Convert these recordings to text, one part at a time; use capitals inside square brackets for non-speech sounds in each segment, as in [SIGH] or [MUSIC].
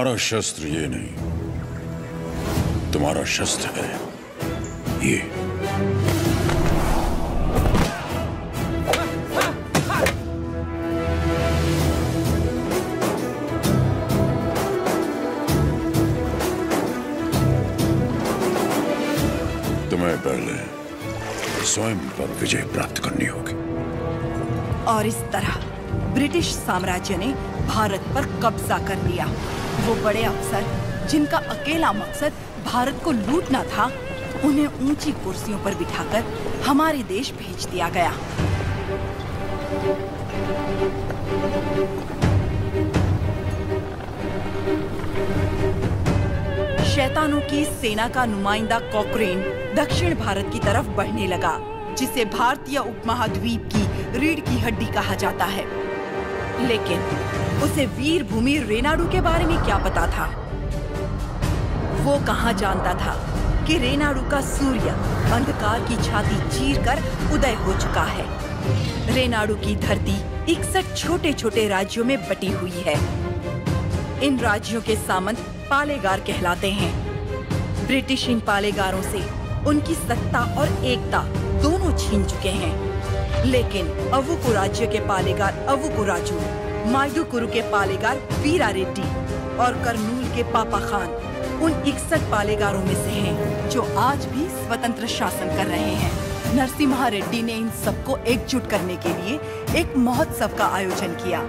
तुम्हारा शस्त्र ये नहीं। तुम्हारा शस्त्र है ये। तुम्हें पहले स्वयं पर विजय प्राप्त करनी होगी। और इस तरह ब्रिटिश साम्राज्य ने भारत पर कब्जा कर लिया। वो बड़े अफसर, जिनका अकेला मकसद भारत को लूटना था, उन्हें ऊँची कुर्सियों पर बिठाकर हमारे देश भेज दिया गया। शैतानों की सेना का नुमाइंदा कॉकरेन दक्षिण भारत की तरफ़ बढ़ने लगा, जिसे भारतीय उपमहाद्वीप की रीढ़ की हड्डी कहा जाता है। लेकिन उसे वीर भूमि रेनाडू के बारे में क्या पता था? वो कहाँ जानता था कि रेनाडू का सूर्य अंधकार की छाती चीर कर उदय हो चुका है? रेनाडू की धरती इकसठ छोटे छोटे राज्यों में बटी हुई है। इन राज्यों के सामंत पालेगार कहलाते हैं। ब्रिटिश इन पालेगारों से उनकी सत्ता और एकता दोनों छीन चुके हैं। लेकिन अवुकु राज्य के पालेगार अवुकु राजू मायदुकुरु के पालेगार वीरा रेड्डी और करनूल के पापा खान, उन इकसठ पालेगारों में से हैं जो आज भी स्वतंत्र शासन कर रहे हैं। नरसिम्हा रेड्डी ने इन सबको एकजुट करने के लिए एक महोत्सव का आयोजन किया।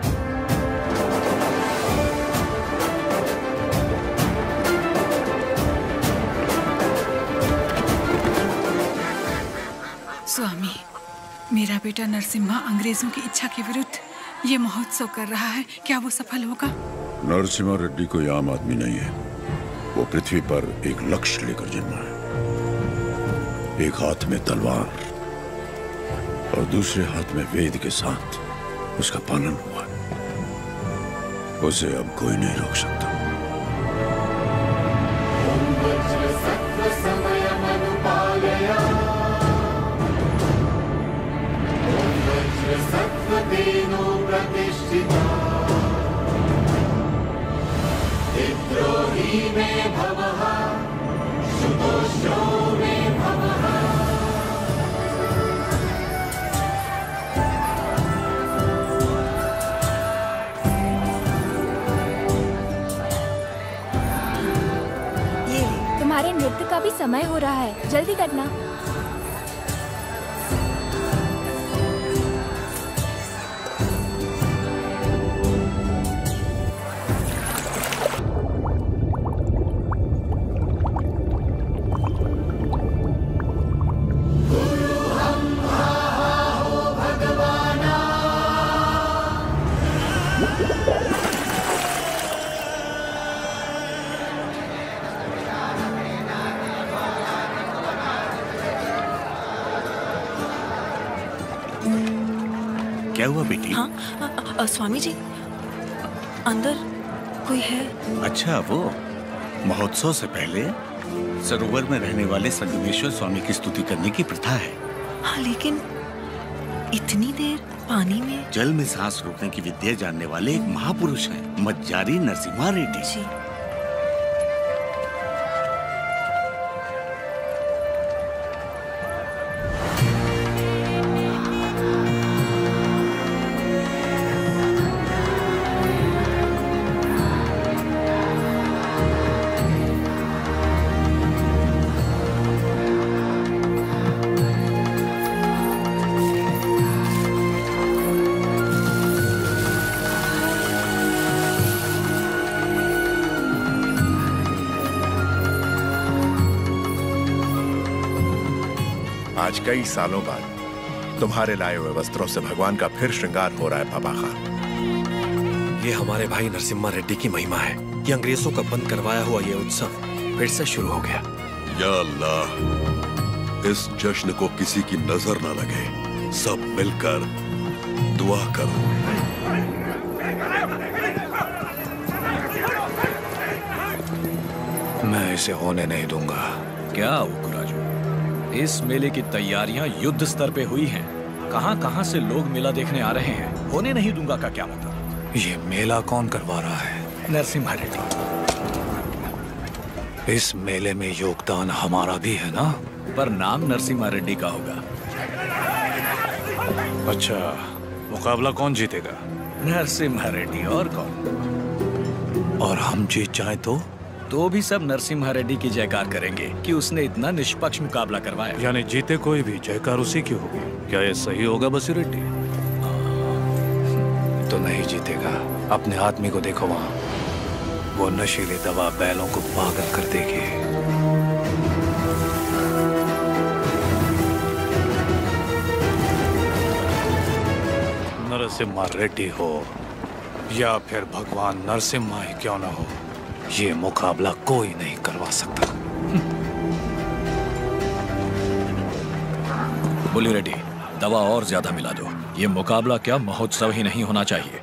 स्वामी मेरा बेटा नरसिम्हा अंग्रेज़ों की इच्छा के विरुद्ध ये महोत्सव कर रहा है। क्या वो सफल होगा? नरसिम्हा रेड्डी कोई आम आदमी नहीं है। वो पृथ्वी पर एक लक्ष्य लेकर जन्मा है। एक हाथ में तलवार और दूसरे हाथ में वेद के साथ उसका पालन हुआ। उसे अब कोई नहीं रोक सकता। स्वामी जी अंदर कोई है? अच्छा वो महोत्सव से पहले सरोवर में रहने वाले संगमेश्वर स्वामी की स्तुति करने की प्रथा है। हाँ लेकिन इतनी देर पानी में? जल में सांस रोकने की विद्या जानने वाले एक महापुरुष हैं मज्जारी नरसिम्हा रेड्डी। जी। आज कई सालों बाद तुम्हारे लाए हुए वस्त्रों से भगवान का फिर श्रृंगार हो रहा है पापा खान। ये हमारे भाई नरसिम्हा रेड्डी की महिमा है कि अंग्रेज़ों का बंद करवाया हुआ ये उत्सव फिर से शुरू हो गया। या अल्लाह इस जश्न को किसी की नज़र न लगे। सब मिलकर दुआ करो। मैं इसे होने नहीं दूँगा। क्या इस मेले की तैयारियाँ युद्ध स्तर पे हुई हैं। कहाँ कहाँ से लोग मेला देखने आ रहे हैं? होने नहीं दूँगा का क्या मतलब? ये मेला कौन करवा रहा है? नरसिम्हा रेड्डी इस मेले में योगदान हमारा भी है ना? पर नाम नरसिम्हा रेड्डी का होगा। अच्छा मुकाबला कौन जीतेगा? नरसिम्हा रेड्डी और कौन? और हम जीत जाए तो? तो भी सब नरसिम्हा रेड्डी की जयकार करेंगे कि उसने इतना निष्पक्ष मुकाबला करवाया। यानी जीते कोई भी जयकार उसी की होगी। क्या ये सही होगा बसी रेड्डी? [LAUGHS] तो नहीं जीतेगा। अपने आदमी को देखो वहाँ। वो नशीली दवा बैलों को पागल कर देगी। नरसिम्हा रेड्डी हो या फिर भगवान नरसिम्हा ही क्यों ना हो? ये मुकाबला कोई नहीं करवा सकता। बोलियो रेड्डी, दवा और ज़्यादा मिला दो। ये मुकाबला क्या महोत्सव ही नहीं होना चाहिए।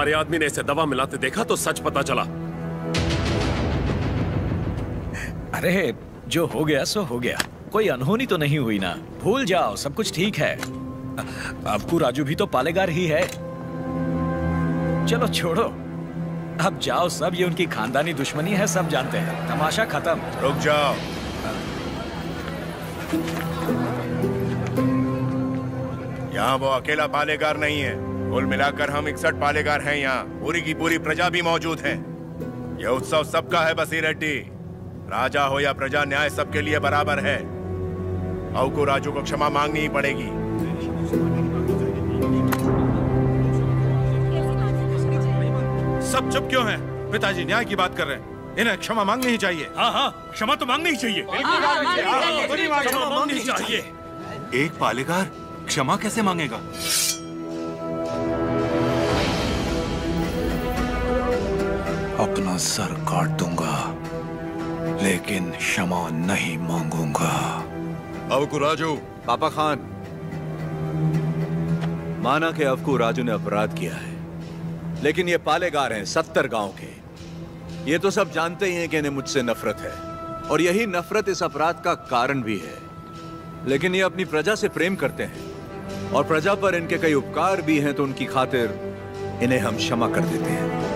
हमारे आदमी ने इसे दवा मिलाते देखा तो सच पता चला। अरे जो हो गया सो हो गया। कोई अनहोनी तो नहीं हुई ना। भूल जाओ सब कुछ ठीक है। आपको राजू भी तो पालेगार ही है। चलो छोड़ो। अब जाओ सब ये उनकी खानदानी दुश्मनी है सब जानते हैं। तमाशा खत्म। रुक जाओ। यहाँ वो अकेला पालेगार नहीं है। कुल मिलाकर हम इकसठ पालेगार हैं यहाँ पूरी की पूरी प्रजा भी मौजूद है यह उत्सव सबका है बसी रेड्डी राजा हो या प्रजा न्याय सबके लिए बराबर है औ को राजू को क्षमा मांगनी ही पड़ेगी सब चुप क्यों हैं? पिताजी न्याय की बात कर रहे हैं इन्हें क्षमा मांगनी ही चाहिए हाँ हाँ क्षमा तो मांगनी ही चाहिए मांगनी ही चाहिए एक पालेगार क्षमा कैसे मांगेगा अपना सर काट दूँगा लेकिन क्षमा नहीं मांगूँगा। अवकु राजू। पापा खान माना कि अवकू राजू ने अपराध किया है लेकिन ये पालेगार हैं सत्तर गाँव के। ये तो सब जानते ही हैं कि इन्हें मुझसे नफरत है और यही नफरत इस अपराध का कारण भी है। लेकिन ये अपनी प्रजा से प्रेम करते हैं और प्रजा पर इनके कई उपकार भी हैं तो उनकी खातिर इन्हें हम क्षमा कर देते हैं।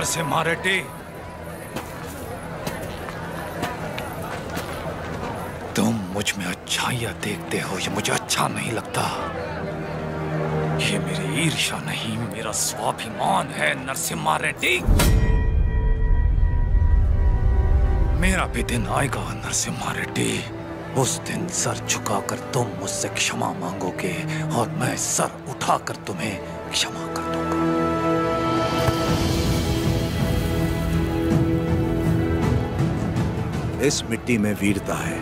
रेड्डी तुम मुझमें अच्छाइयाँ देखते हो, ये मुझे अच्छा नहीं लगता। ये मेरी ईर्ष्या नहीं, मेरा स्वाभिमान है नरसिम्हा रेड्डी मेरा भी दिन आएगा नरसिम्हा रेड्डी उस दिन सर झुकाकर तुम मुझसे क्षमा मांगोगे, और मैं सर उठाकर तुम्हें क्षमा कर इस मिट्टी में वीरता है।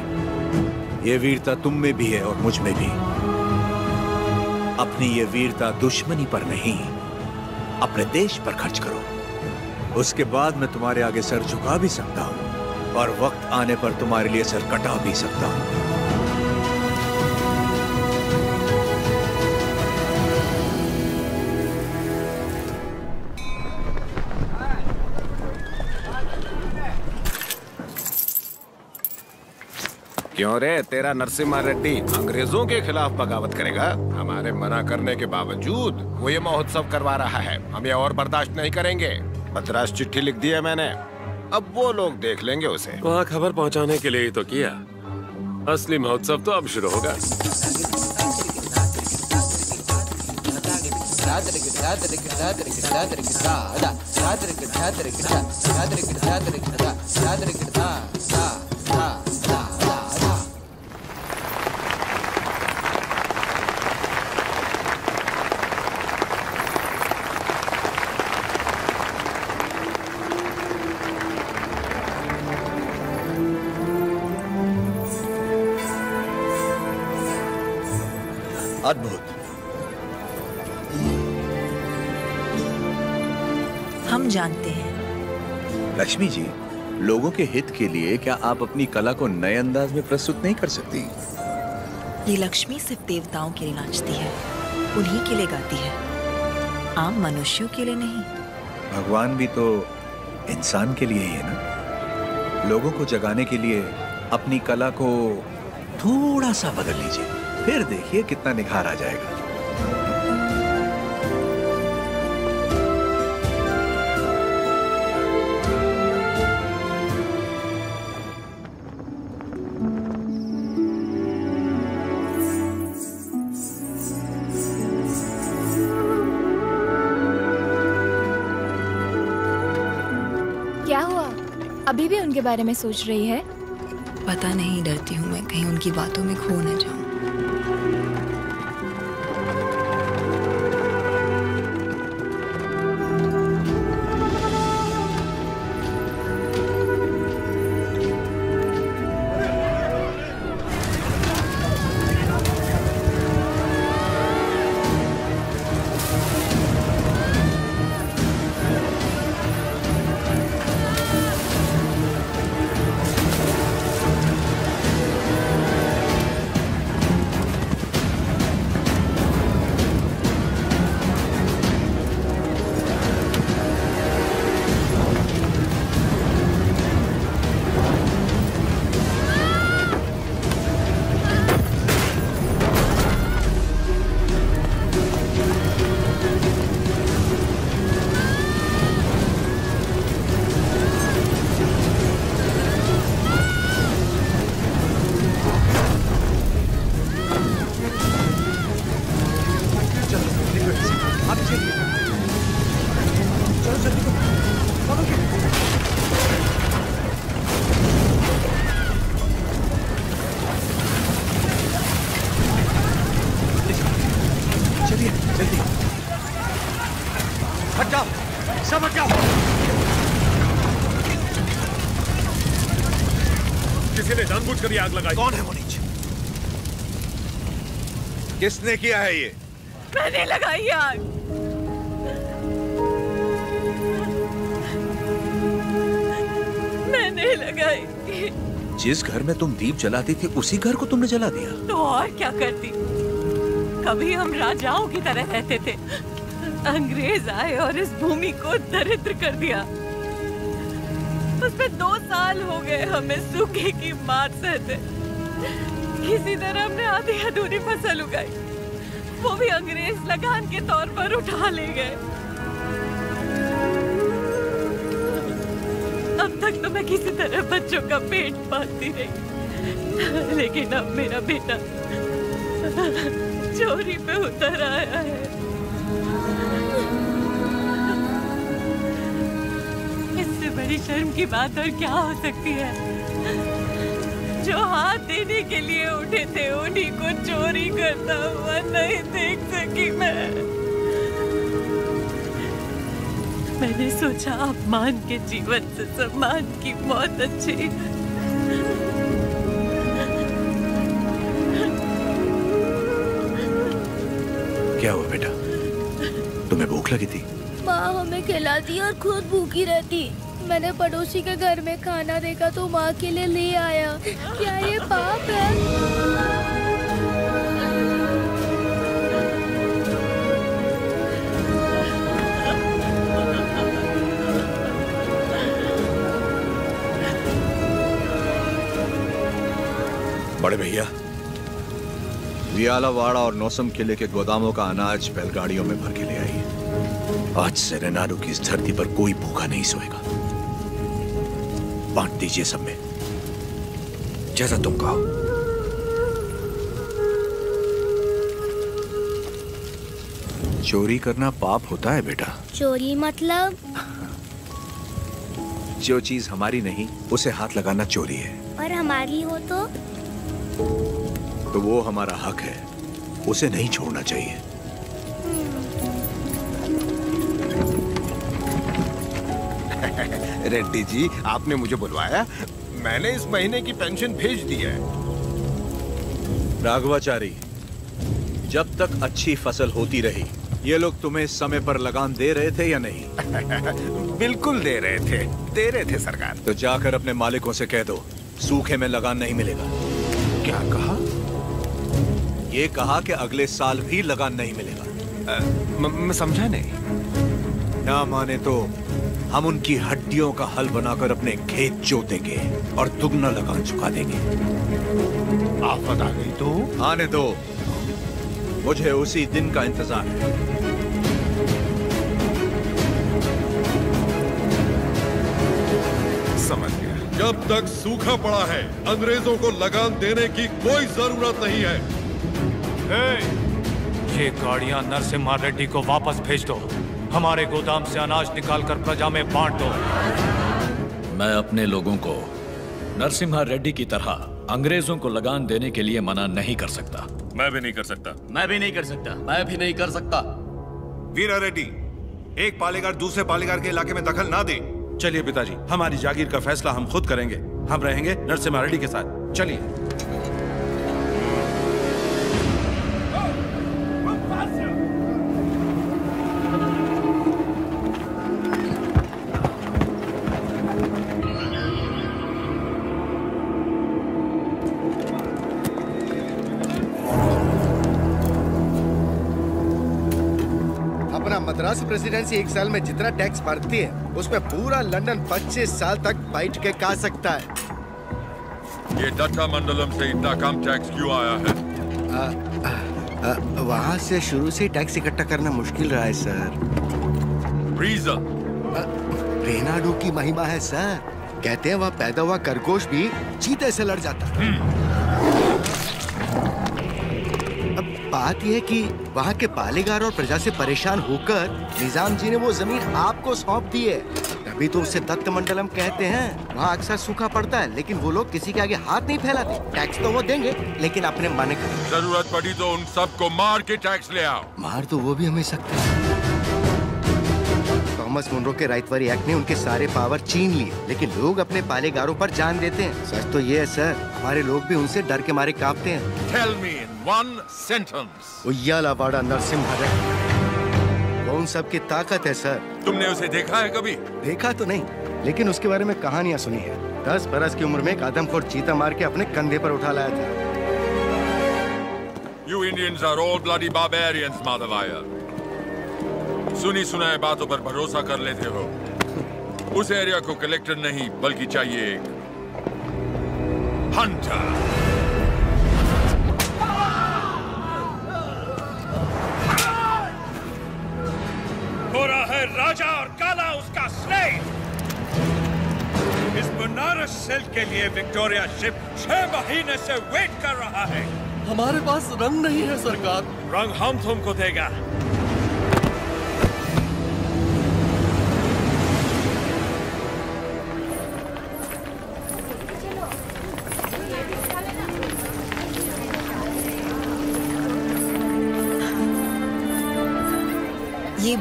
ये वीरता तुम में भी है और मुझमें भी। अपनी ये वीरता दुश्मनी पर नहीं, अपने देश पर खर्च करो। उसके बाद मैं तुम्हारे आगे सर झुका भी सकता हूँ और वक्त आने पर तुम्हारे लिए सर कटा भी सकता हूँ। क्यों रे तेरा नरसिम्हा रेड्डी अंग्रेज़ों के खिलाफ बगावत करेगा हमारे मना करने के बावजूद वो ये महोत्सव करवा रहा है हम ये और बर्दाश्त नहीं करेंगे मद्रास चिट्ठी लिख दी है मैंने अब वो लोग देख लेंगे उसे वहाँ खबर पहुँचाने के लिए ही तो किया असली महोत्सव तो अब शुरू होगा लक्ष्मी जी लोगों के हित के लिए क्या आप अपनी कला को नए अंदाज में प्रस्तुत नहीं कर सकती? ये लक्ष्मी सिर्फ़ देवताओं के लिए नाचती है उन्हीं के लिए गाती है। आम मनुष्यों के लिए नहीं। भगवान भी तो इंसान के लिए ही है ना? लोगों को जगाने के लिए अपनी कला को थोड़ा सा बदल लीजिए फिर देखिए कितना निखार आ जाएगा। बारे में सोच रही है? पता नहीं, डरती हूँ मैं। कहीं उनकी बातों में खो न जाऊँ। ये आग लगाई। कौन है वो नीच किसने किया है ये? मैंने लगाई आग। मैंने लगाई। जिस घर में तुम दीप जलाती थी उसी घर को तुमने जला दिया। तो और क्या करती? कभी हम राजाओं की तरह रहते थे। अंग्रेज़ आए और इस भूमि को दरिद्र कर दिया। साल हो गए हमें सूखे की मार सहते किसी तरह हमने आधी अधूरी फ़सल उगाई। वो भी अंग्रेज़ लगान के तौर पर उठा ले गए। अब तक तो मैं किसी तरह बच्चों का पेट पालती रही। लेकिन अब मेरा बेटा चोरी पे उतर आया है। शर्म की बात और क्या हो सकती है? जो हाथ देने के लिए उठे थे उन्हीं को चोरी करता हुआ नहीं देख सकी मैं। मैंने सोचा अपमान के जीवन से सम्मान की मौत अच्छी क्या हुआ बेटा? तुम्हें भूख लगी थी? माँ हमें खिलाती और खुद भूखी रहती। मैंने पड़ोसी के घर में खाना देखा तो माँ के लिए ले आया। क्या ये पाप है? बड़े भैया, वियालावाड़ा और नौसम किले के गोदामों का अनाज बैलगाड़ियों में भर के ले आई आज से रेनाडू की इस धरती पर कोई भूखा नहीं सोएगा। बांट दीजिए सब में। जैसा तुम कहो। चोरी करना पाप होता है बेटा। चोरी मतलब? जो चीज़ हमारी नहीं उसे हाथ लगाना चोरी है। और हमारी हो तो? तो वो हमारा हक है। उसे नहीं छोड़ना चाहिए। रेड्डी जी आपने मुझे बुलवाया। मैंने इस महीने की पेंशन भेज दी है। राघवाचारी जब तक अच्छी फ़सल होती रही ये लोग तुम्हें समय पर लगान दे रहे थे या नहीं? [LAUGHS] बिल्कुल दे रहे थे। दे रहे थे सरकार। तो जाकर अपने मालिकों से कह दो सूखे में लगान नहीं मिलेगा। क्या कहा? ये कहा कि अगले साल भी लगान नहीं मिलेगा। मैं समझा नहीं। ना माने तो हम उनकी हड्डियों का हल बनाकर अपने खेत जोतेंगे और दुगना लगान चुका देंगे। आफत आ गई तो? आने दो। मुझे उसी दिन का इंतज़ार है। समझ गया। जब तक सूखा पड़ा है अंग्रेज़ों को लगान देने की कोई ज़रूरत नहीं है। ये गाड़ियाँ नरसिम्हा रेड्डी को वापस भेज दो। हमारे गोदाम से अनाज निकालकर प्रजा में बांट दो। मैं अपने लोगों को नरसिम्हा रेड्डी की तरह अंग्रेज़ों को लगान देने के लिए मना नहीं कर सकता। मैं भी नहीं कर सकता। मैं भी नहीं कर सकता। मैं भी नहीं कर सकता। वीरा रेड्डी एक पालेगार दूसरे पालेगार के इलाके में दखल ना दे। चलिए पिताजी हमारी जागीर का फैसला हम खुद करेंगे। हम रहेंगे नरसिम्हा रेड्डी के साथ। चलिए। प्रेसिडेंसी एक साल में जितना टैक्स भरती है उसमें पूरा लंदन 25 साल तक बैठ के खा सकता है। ये डट्टा मंडलम से इतना कम टैक्स क्यों आया है? आ, आ, आ, वहाँ से शुरू से टैक्स इकट्ठा करना मुश्किल रहा है सर रीजन रेनाडू की महिमा है सर कहते हैं वह पैदा हुआ खरगोश भी चीते से लड़ जाता। है बात यह है कि वहाँ के पालेगार और प्रजा से परेशान होकर निज़ाम जी ने वो ज़मीन आपको सौंप दी है। तभी तो उसे दत्त मंडलम कहते हैं। वहाँ अक्सर सूखा पड़ता है लेकिन वो लोग किसी के आगे हाथ नहीं फैलाते। टैक्स तो वो देंगे लेकिन अपने मन का। ज़रूरत पड़ी तो उन सबको मार के टैक्स ले आओ। मार तो वो भी हमें सकते हैं। थॉमस मुनरो के राइटवरी एक्ट ने उनके सारे पावर छीन लिए लेकिन लोग अपने पालेगारों पर जान देते हैं। सच तो ये है सर हमारे लोग भी उनसे डर के मारे कांपते हैं। one sentence. उयालावाड़ा नरसिम्हा है वो उन सब की ताकत है सर? तुमने उसे देखा है कभी? देखा तो नहीं लेकिन उसके बारे में कहानियाँ सुनी है। दस बरस की उम्र में एक आदमखोर चीता मार के अपने कंधे पर उठा लाया था। You Indians are all bloody barbarians, Madhavaya. सुनी सुनाए बातों पर भरोसा कर लेते हो। उस एरिया को कलेक्टर नहीं बल्कि चाहिए हंटर गोरा है राजा और काला उसका स्लेव इस बनारस सेल के लिए विक्टोरिया शिप छह महीने से वेट कर रहा है। हमारे पास रंग नहीं है सरकार। रंग हम तुमको देगा।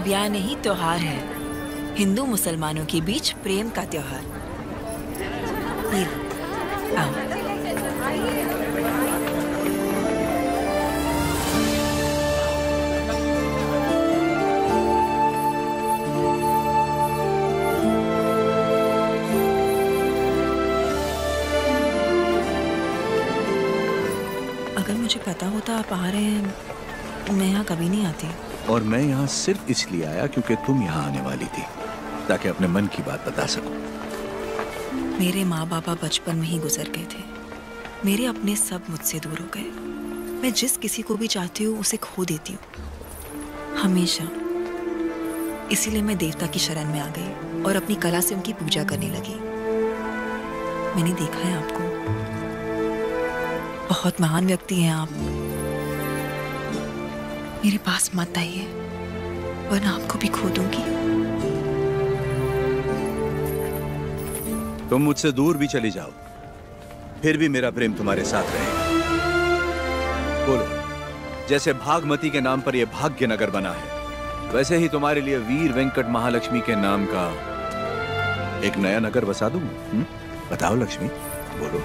ब्याह नहीं, त्योहार है। हिंदू मुसलमानों के बीच प्रेम का त्योहार। अगर मुझे पता होता आप आ रहे हैं, मैं यहाँ कभी नहीं आती। और मैं यहाँ सिर्फ़ इसलिए आया क्योंकि तुम यहाँ आने वाली थी, ताकि अपने मन की बात बता सकूँ। मेरे माँ बाबा बचपन में ही गुजर गए थे। मेरे अपने सब मुझसे दूर हो गए। मैं जिस किसी को भी चाहती हूँ, उसे खो देती हूँ। हमेशा। इसीलिए मैं देवता की शरण में आ गई और अपनी कला से उनकी पूजा करने लगी। मैंने देखा है आपको। बहुत महान व्यक्ति हैं आप। मेरे पास मत आइए वरना आपको भी खो दूँगी। तुम मुझसे दूर भी चली जाओ। फिर भी मेरा प्रेम तुम्हारे साथ रहेगा बोलो जैसे भागमती के नाम पर यह भाग्य नगर बना है वैसे ही तुम्हारे लिए वीर वेंकट महालक्ष्मी के नाम का एक नया नगर बसा दूँ? हम्म? बताओ लक्ष्मी बोलो।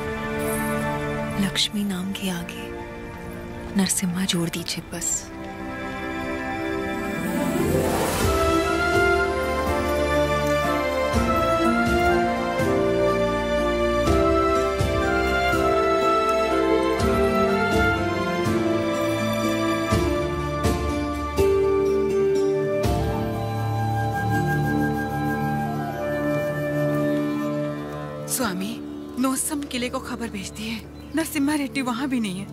लक्ष्मी नाम के आगे नरसिम्हा जोड़ दीजिए बस। खबर भेजती है। नरसिम्हा रेड्डी वहाँ भी नहीं है।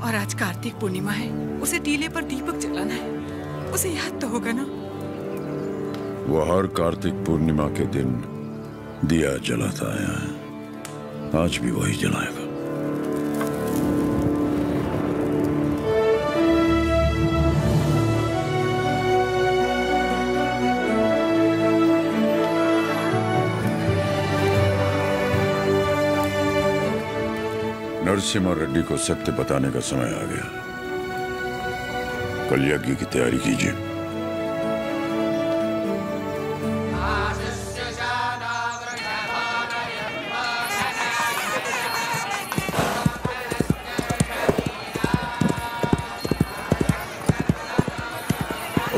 और आज कार्तिक पूर्णिमा है। उसे टीले पर दीपक जलाना है। उसे याद तो होगा ना? वो हर कार्तिक पूर्णिमा के दिन दिया जलाता आया है। आज भी वही जलाएगा नरसिम्हा रेड्डी को सत्य बताने का समय आ गया। कल यज्ञ की तैयारी कीजिए।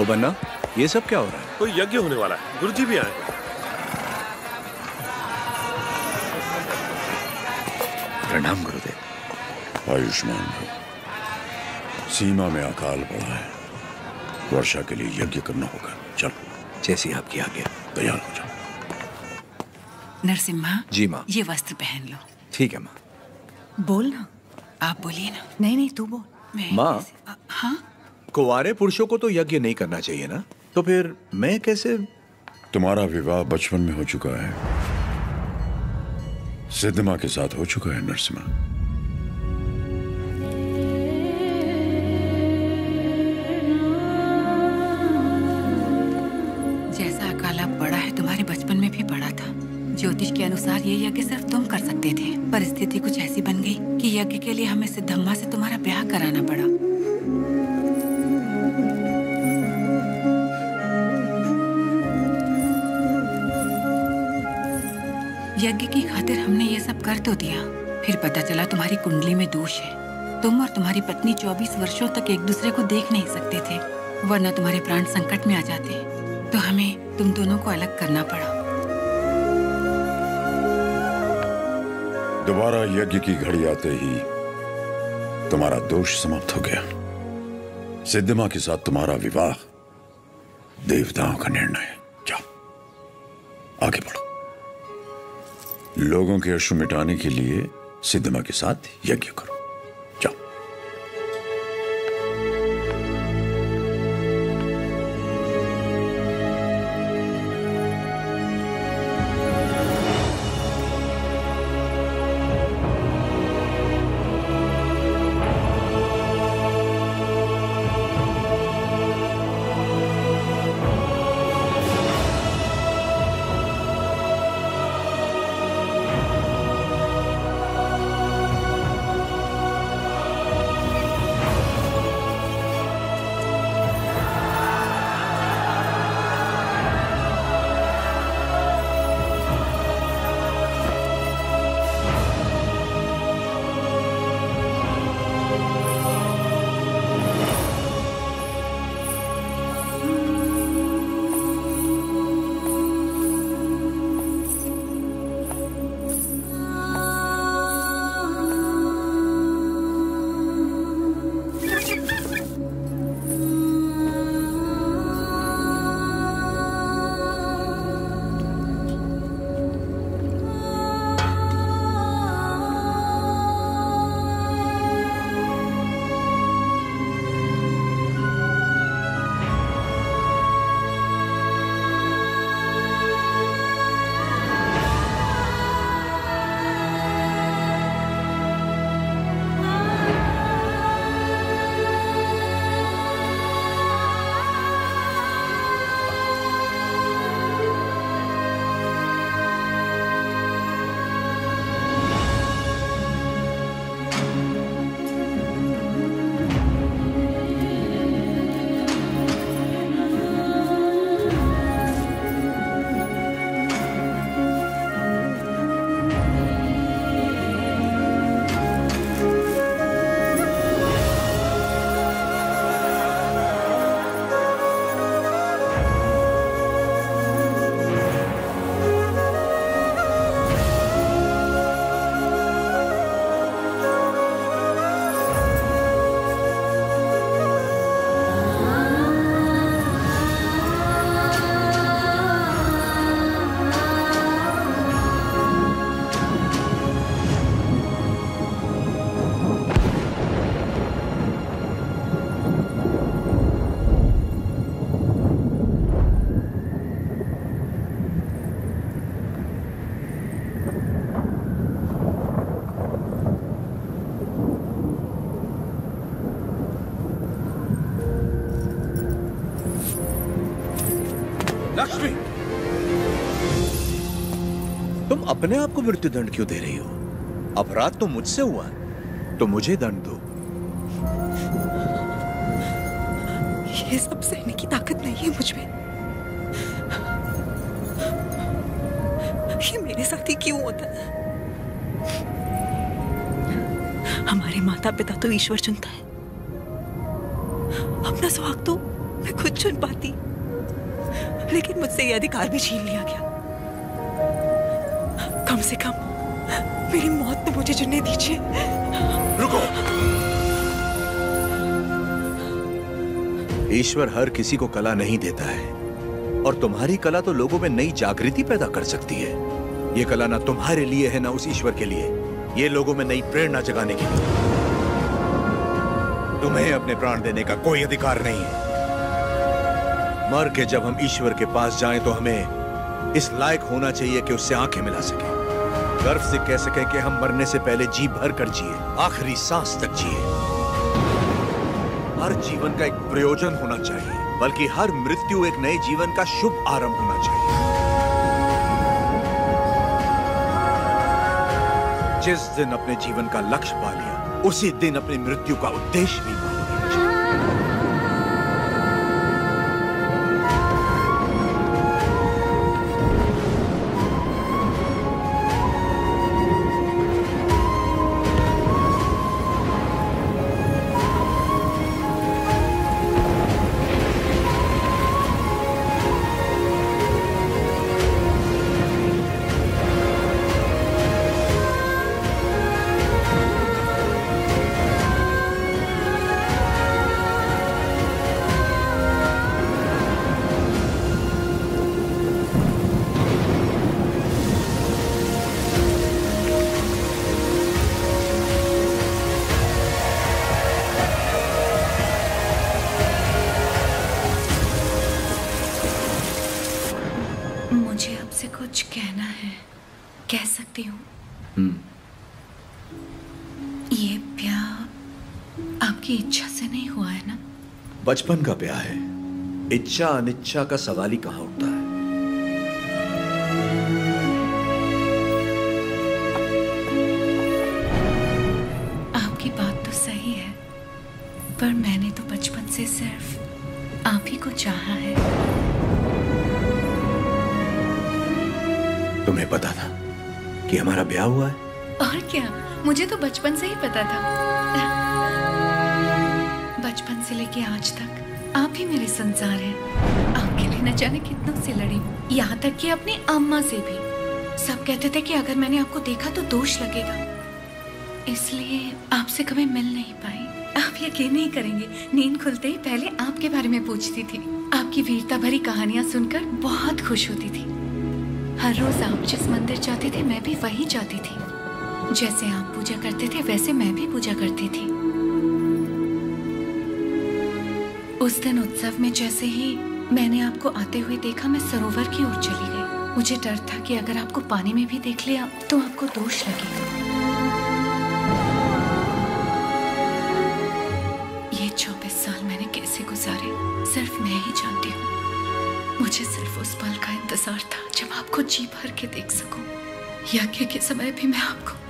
ओ बन्ना ये सब क्या हो रहा है? कोई यज्ञ होने वाला है। गुरुजी भी आए प्रणाम गुरुदेव आयुष्मान भव सीमा में अकाल पड़ा है। वर्षा के लिए यज्ञ करना होगा। चलो। जैसी आपकी आज्ञा। तैयार हो जाओ। नरसिम्हा जी माँ। ये वस्त्र पहन लो। ठीक है माँ। बोल ना। आप बोलिए ना। नहीं नहीं तू बोल। माँ हाँ? कुंवारे पुरुषों को तो यज्ञ नहीं करना चाहिए ना। तो फिर मैं कैसे तुम्हारा विवाह बचपन में हो चुका है। सिद्धमा के साथ हो चुका है नरसिम्हा। अनुसार ये यज्ञ सिर्फ़ तुम कर सकते थे, पर स्थिति कुछ ऐसी बन गई कि यज्ञ के लिए हमें सिद्धम्मा से तुम्हारा ब्याह कराना पड़ा। यज्ञ की खातिर हमने ये सब कर तो दिया, फिर पता चला तुम्हारी कुंडली में दोष है। तुम और तुम्हारी पत्नी 24 वर्षों तक एक दूसरे को देख नहीं सकते थे, वरना तुम्हारे प्राण संकट में आ जाते। तो हमें तुम दोनों को अलग करना पड़ा। दोबारा यज्ञ की घड़ी आते ही तुम्हारा दोष समाप्त हो गया। सिद्धमा के साथ तुम्हारा विवाह देवताओं का निर्णय है। जाओ, आगे बढ़ो। लोगों के अश्रु मिटाने के लिए सिद्धमा के साथ यज्ञ करो। अपने आप को मृत्यु दंड क्यों दे रही हो? अपराध तो मुझसे हुआ तो मुझे दंड दो। ये सब सहने की ताकत नहीं है मुझमें। ये मेरे साथ ही क्यों होता है? हमारे माता पिता तो ईश्वर चुनता है। अपना सुहाग तो मैं खुद चुन पाती। लेकिन मुझसे ये अधिकार भी छीन लिया गया। ईश्वर हर किसी को कला नहीं देता है। और तुम्हारी कला तो लोगों में नई जागृति पैदा कर सकती है। ये कला ना तुम्हारे लिए है, ना उस ईश्वर के लिए। ये लोगों में नई प्रेरणा जगाने के लिए। तुम्हें अपने प्राण देने का कोई अधिकार नहीं है। मर के जब हम ईश्वर के पास जाएँ तो हमें इस लायक होना चाहिए कि उससे आँखें मिला सके। गर्व से कह सके कि हम मरने से पहले जी भर कर जिए, आखिरी सांस तक जिए। हर जीवन का एक प्रयोजन होना चाहिए, बल्कि हर मृत्यु एक नए जीवन का शुभ आरंभ होना चाहिए। जिस दिन अपने जीवन का लक्ष्य पा लिया, उसी दिन अपनी मृत्यु का उद्देश्य भी पा बचपन का ब्याह है। इच्छा अनिच्छा का सवाल ही कहाँ उठता है? आपकी बात तो सही है पर मैंने तो बचपन से सिर्फ़ आप ही को चाहा है। तुम्हें पता था कि हमारा ब्याह हुआ है? और क्या? मुझे तो बचपन से ही पता था। से लेके आज तक आप ही मेरे संसार हैं। आपके लिए न जाने कितनों से लड़ी यहाँ तक कि अपनी अम्मा से भी। सब कहते थे कि अगर मैंने आपको देखा तो दोष लगेगा। इसलिए आपसे कभी मिल नहीं पाई। आप यकीन नहीं करेंगे, नींद खुलते ही पहले आपके बारे में पूछती थी। आपकी वीरता भरी कहानियाँ सुनकर बहुत खुश होती थी। हर रोज आप जिस मंदिर जाते थे, मैं भी वही जाती थी। जैसे आप पूजा करते थे, वैसे मैं भी पूजा करती थी। उस दिन उत्सव में जैसे ही मैंने आपको आते हुए देखा, मैं सरोवर की ओर चली गई। मुझे डर था कि अगर आपको पानी में भी देख लिया तो आपको दोष लगेगा। ये चौबीस साल मैंने कैसे गुजारे, सिर्फ़ मैं ही जानती हूँ। मुझे सिर्फ़ उस पल का इंतज़ार था जब आपको जी भर के देख सकूँ। यज्ञ के समय भी मैं आपको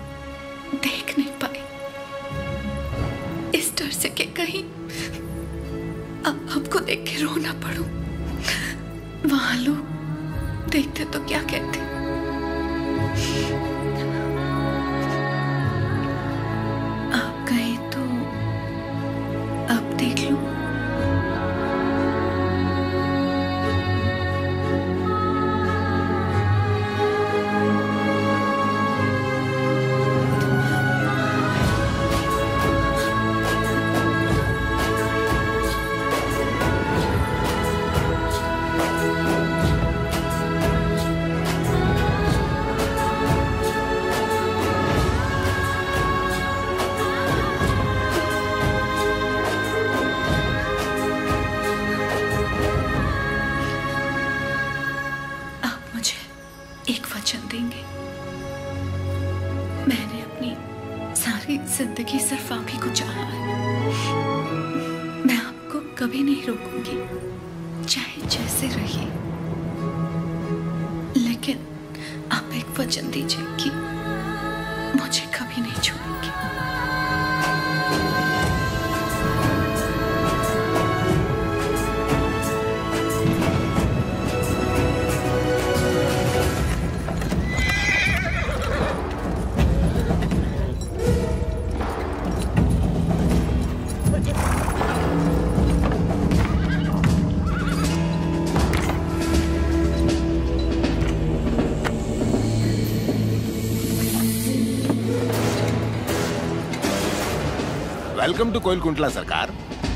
वेलकम टू कोयल कुंटला सरकार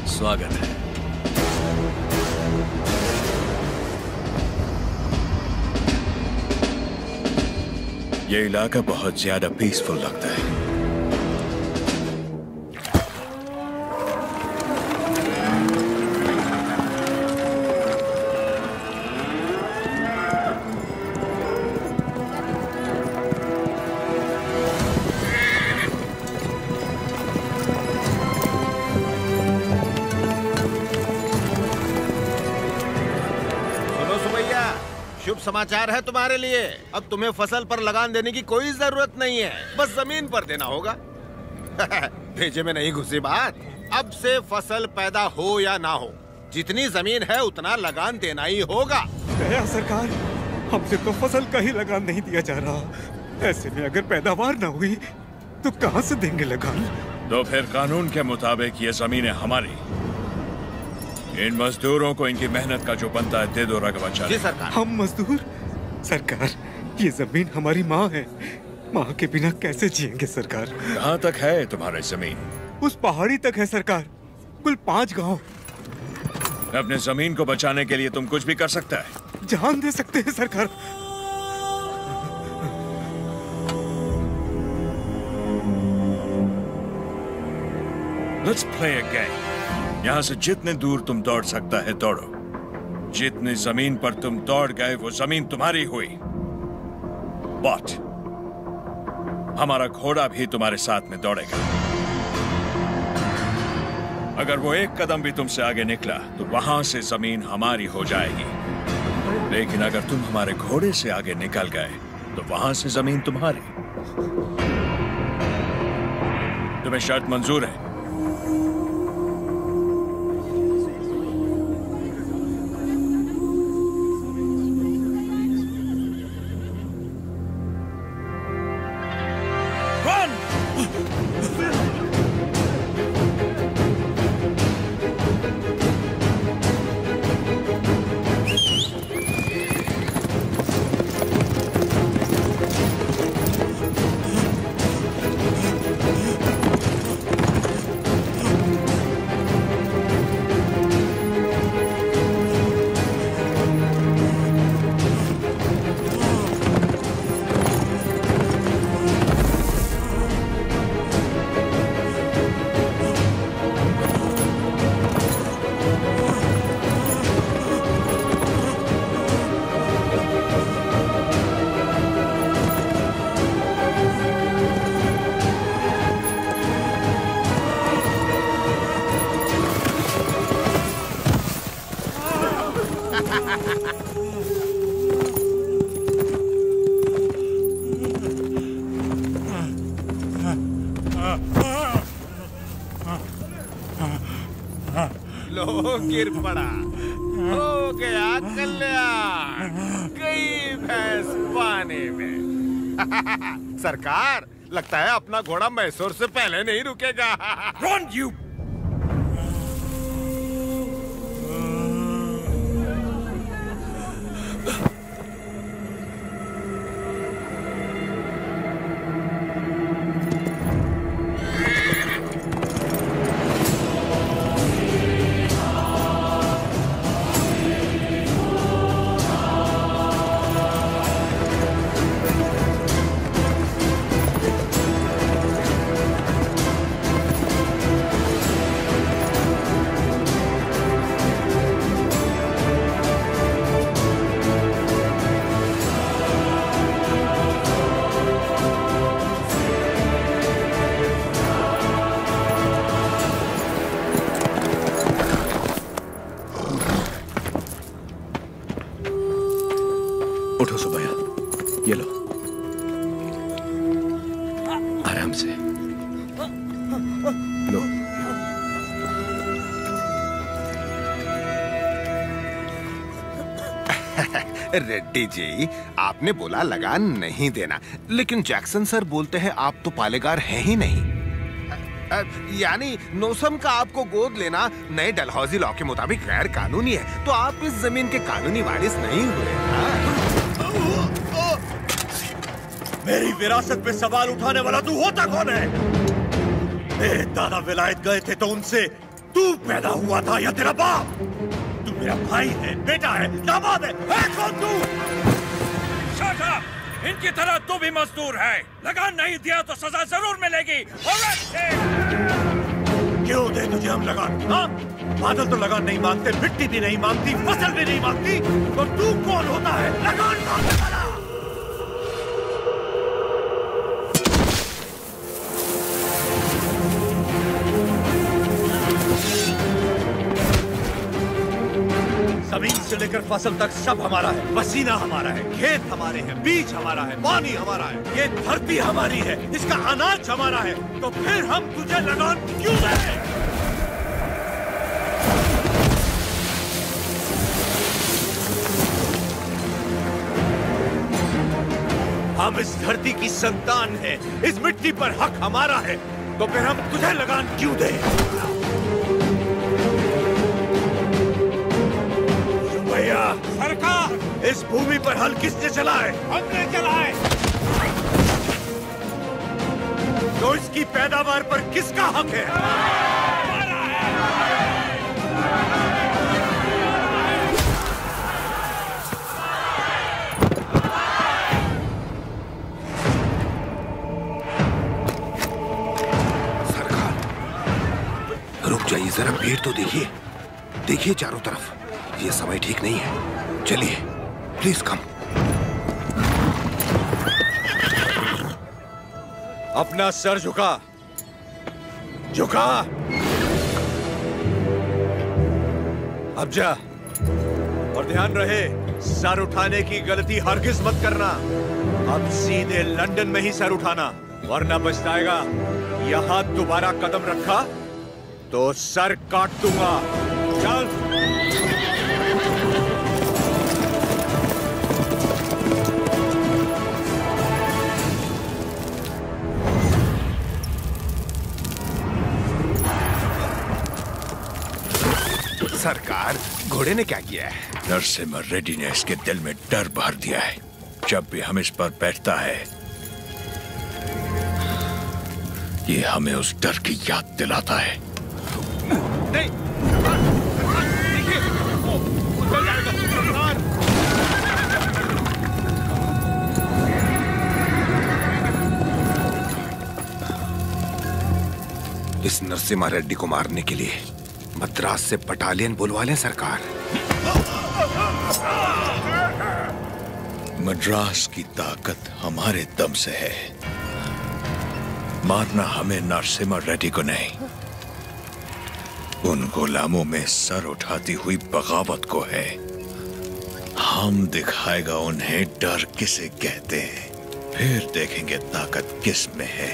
स्वागत है ये इलाका बहुत ज़्यादा पीसफुल लगता है समाचार है तुम्हारे लिए। अब तुम्हें फ़सल पर लगान देने की कोई ज़रूरत नहीं है। बस ज़मीन पर देना होगा। [LAUGHS] भेजे में नहीं घुसी बात। अब से फ़सल पैदा हो या ना हो जितनी ज़मीन है उतना लगान देना ही होगा। दया सरकार हमसे तो फ़सल का ही लगान नहीं दिया जा रहा। ऐसे में अगर पैदावार ना हुई तो कहाँ से देंगे लगान? तो फिर कानून के मुताबिक ये जमीनें हमारी। इन मजदूरों को इनकी मेहनत का जो बनता है दे दो रघुवंशा हम मजदूर? सरकार ये ज़मीन हमारी माँ है। माँ के बिना कैसे जिएँगे सरकार? कहाँ तक है तुम्हारी ज़मीन? उस पहाड़ी तक है सरकार। कुल पाँच गाँव। अपने ज़मीन को बचाने के लिए तुम कुछ भी कर सकता है। जान दे सकते हैं सरकार। लेट्स प्ले अ गेम यहाँ से जितने दूर तुम दौड़ सकता है, दौड़ो। जितनी ज़मीन पर तुम दौड़ गए, वो ज़मीन तुम्हारी हुई। बट हमारा घोड़ा भी तुम्हारे साथ में दौड़ेगा। अगर वो एक कदम भी तुमसे आगे निकला तो वहाँ से ज़मीन हमारी हो जाएगी। लेकिन अगर तुम हमारे घोड़े से आगे निकल गए तो वहाँ से ज़मीन तुम्हारी। तुम्हें शर्त मंजूर है। गिर पड़ा हो गया कल्याण। गई भैंस पाने में। [LAUGHS] सरकार, लगता है अपना घोड़ा मैसूर से पहले नहीं रुकेगा। रेड्डी जी, आपने बोला लगान नहीं देना। लेकिन जैक्सन सर बोलते हैं, आप तो पालेगार हैं ही नहीं। यानी नोसम का आपको गोद लेना नए डलहौजी लॉ के मुताबिक गैर कानूनी है तो आप इस ज़मीन के कानूनी वारिस नहीं हुए मेरी विरासत पे सवाल उठाने वाला तू होता कौन है? मेरे दादा विलायत गए थे तो उनसे तू पैदा हुआ था या तेरा बाप? मेरा भाई है बेटा है दामाद है, है कौन तू? Shut up! इनकी तरह तू भी मजदूर है। लगान नहीं दिया तो सजा ज़रूर मिलेगी। क्यों दे तुझे हम लगान? हाँ? बादल तो लगान नहीं मांगते मिट्टी भी नहीं मांगती फ़सल भी नहीं मांगती तो तू कौन होता है? लगान मांगने वाला। ज़मीन से लेकर फ़सल तक सब हमारा है। पसीना हमारा है, खेत हमारे हैं, बीज हमारा है, पानी हमारा है, ये धरती हमारी है, इसका अनाज हमारा है। तो फिर हम तुझे लगान क्यों दें हम इस धरती की संतान हैं, इस मिट्टी पर हक हमारा है। तो फिर हम तुझे लगान क्यों दें भैया सरकार! इस भूमि पर हल किसने चलाए? हमने चलाए। तो इसकी पैदावार पर किसका हक है। सरकार रुक जाइए जरा भीड़ तो देखिए। देखिए चारों तरफ़। ये समय ठीक नहीं है। चलिए प्लीज़ कम अपना सर झुका। झुका। अब जा। और ध्यान रहे, सर उठाने की गलती हरगिज मत करना। अब सीधे लंदन में ही सर उठाना, वरना पछताएगा, यहाँ दोबारा कदम रखा तो सर काट दूँगा। चल। सरकार घोड़े ने क्या किया है? नरसिम्हा रेड्डी ने इसके दिल में डर भर दिया है। जब भी हम इस पर बैठता है ये हमें उस डर की याद दिलाता है। नहीं। इस नरसिम्हा रेड्डी को मारने के लिए मद्रास से बटालियन बुलवा लें सरकार। मद्रास की ताकत हमारे दम से है। मारना हमें नरसिम्हा रेड्डी को नहीं। उन गुलामों में सर उठाती हुई बगावत को है। हम दिखाएगा उन्हें डर किसे कहते हैं। फिर देखेंगे ताकत किसमें है।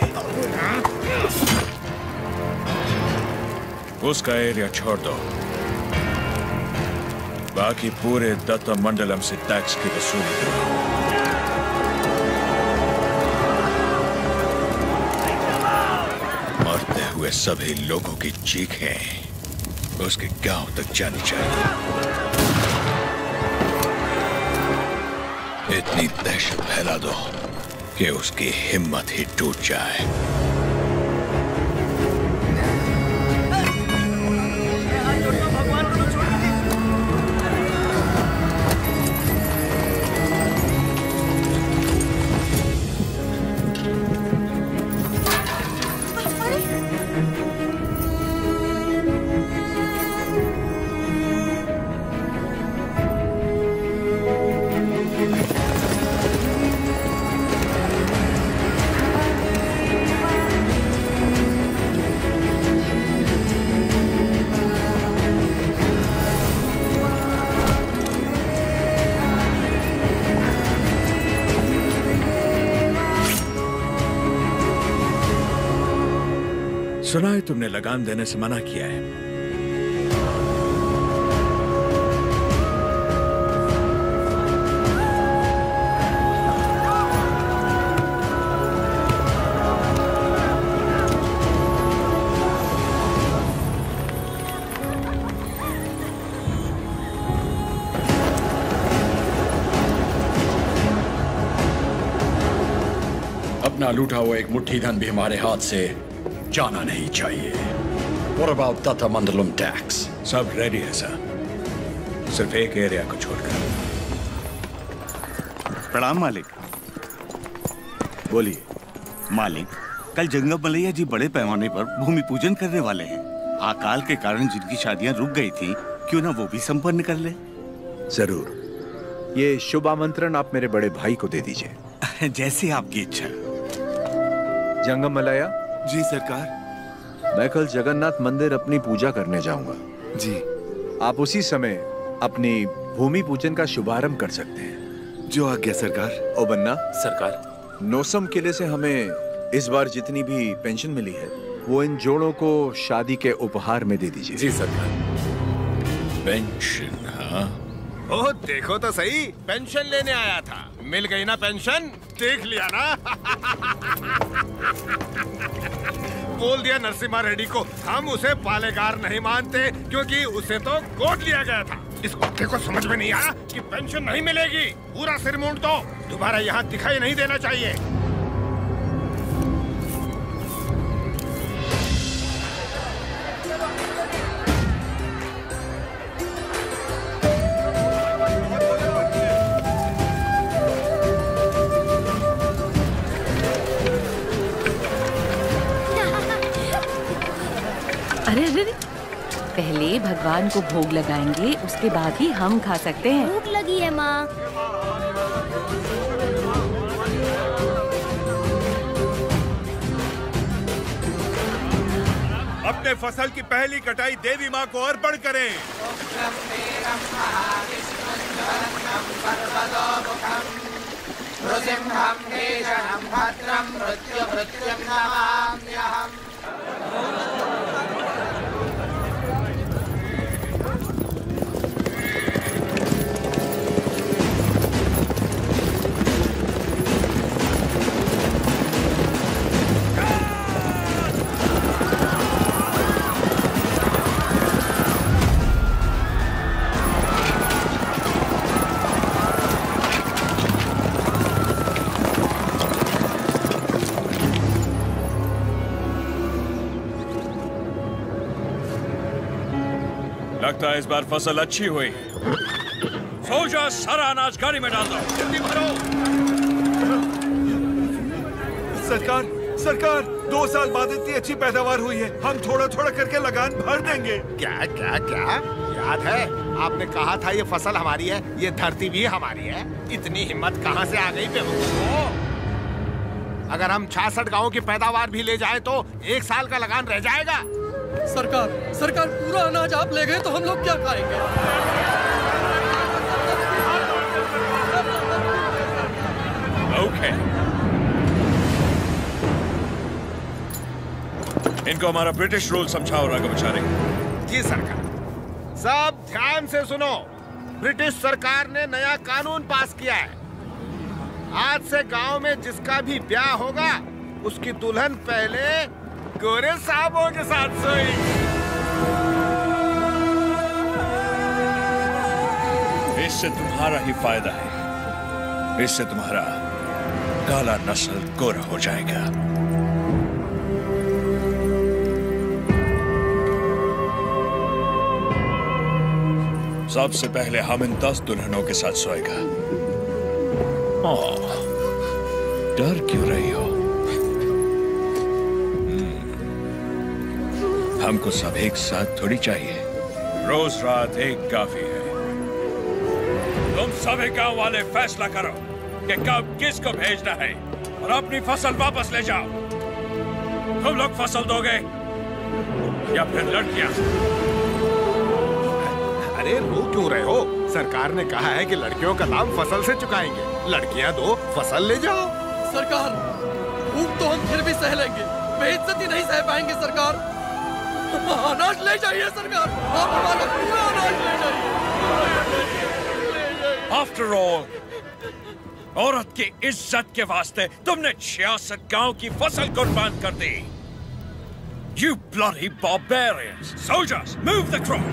उसका एरिया छोड़ दो। बाकी पूरे दत्त मंडलम से टैक्स की वसूली करो मरते हुए सभी लोगों की चीखें उसके गाँव तक जानी चाहिए। इतनी दहशत फैला दो कि उसकी हिम्मत ही टूट जाए। है तुमने लगान देने से मना किया है। अपना लूटा हुआ एक मुट्ठी धन भी हमारे हाथ से जाना नहीं चाहिए What about Tata Mandalam tax? सब रेडी है सर सिर्फ़ एक एरिया को छोड़कर। प्रणाम मालिक। बोलिए। मालिक कल जंगम मलैया जी बड़े पैमाने पर भूमि पूजन करने वाले हैं। अकाल के कारण जिनकी शादियाँ रुक गई थी क्यों ना वो भी संपन्न कर ले? ज़रूर। ये शुभ आमंत्रण आप मेरे बड़े भाई को दे दीजिए। [LAUGHS] जैसे आपकी इच्छा। जंगम मलाया जी सरकार। मैं कल जगन्नाथ मंदिर अपनी पूजा करने जाऊँगा। जी। आप उसी समय अपनी भूमि पूजन का शुभारंभ कर सकते हैं। जो आज्ञा सरकार। ओ बन्ना। सरकार। नौसम किले से हमें इस बार जितनी भी पेंशन मिली है वो इन जोड़ों को शादी के उपहार में दे दीजिए। जी सरकार। पेंशन हाँ। ओ देखो तो सही पेंशन लेने आया था। मिल गई ना पेंशन? देख लिया ना। बोल दिया नरसिम्हा रेड्डी को, हम उसे पालेगार नहीं मानते, क्योंकि उसे तो गोद लिया गया था। इस कुत्ते को समझ में नहीं आया कि पेंशन नहीं मिलेगी। पूरा सिर मुंड दो दोबारा यहाँ दिखाई नहीं देना चाहिए। पहले भगवान को भोग लगाएँगे उसके बाद ही हम खा सकते हैं भूख लगी है माँ अपने फ़सल की पहली कटाई देवी माँ को अर्पण करें नृसिंहं भीषणं भद्रं मृत्युमृत्युं नमाम्यहम् लगता है इस बार फ़सल अच्छी हुई। सोजा सारा अनाज गाड़ी में डाल दो। जल्दी भरो। सरकार सरकार दो साल बाद इतनी अच्छी पैदावार हुई है। हम थोड़ा थोड़ा करके लगान भर देंगे। क्या क्या क्या? याद है? आपने कहा था ये फ़सल हमारी है ये धरती भी हमारी है। इतनी हिम्मत कहाँ से आ गई बेवकूफ़? को अगर हम छियासठ गाँव की पैदावार भी ले जाए तो एक साल का लगान रह जाएगा। सरकार सरकार पूरा अनाज आप ले गए तो हम लोग क्या खाएँगे? ओके इनको हमारा ब्रिटिश रूल समझाओ राघवाचारी। जी सरकार। सब ध्यान से सुनो। ब्रिटिश सरकार ने नया कानून पास किया है। आज से गाँव में जिसका भी ब्याह होगा उसकी दुल्हन पहले गोरे साहबों के साथ सोएगी इससे तुम्हारा ही फ़ायदा है। इससे तुम्हारा काला नस्ल गोरा हो जाएगा। सबसे पहले हम इन दस दुल्हनों के साथ सोएगा। डर क्यों रही हमको सब एक साथ थोड़ी चाहिए। रोज रात एक काफ़ी है। तुम सभी गाँव वाले फैसला करो कि कब किसको भेजना है और अपनी फ़सल वापस ले जाओ। तुम लोग फ़सल दोगे या फिर लड़कियाँ? अरे रो क्यों रहे हो? सरकार ने कहा है कि लड़कियों का दाम फ़सल से चुकाएँगे। लड़कियाँ दो फ़सल ले जाओ। सरकार भूख तो हम फिर भी सह लेंगे। बेइज्जती नहीं सह पाएँगे सरकार। अनाज ले जाइए सरकार आप हमारा पूरा अनाज ले जाइए आफ्टर ऑल औरत की इज़्ज़त के वास्ते तुमने छियासठ गाँव की फ़सल कुर्बान कर दी You bloody barbarians! Soldiers, move the crop!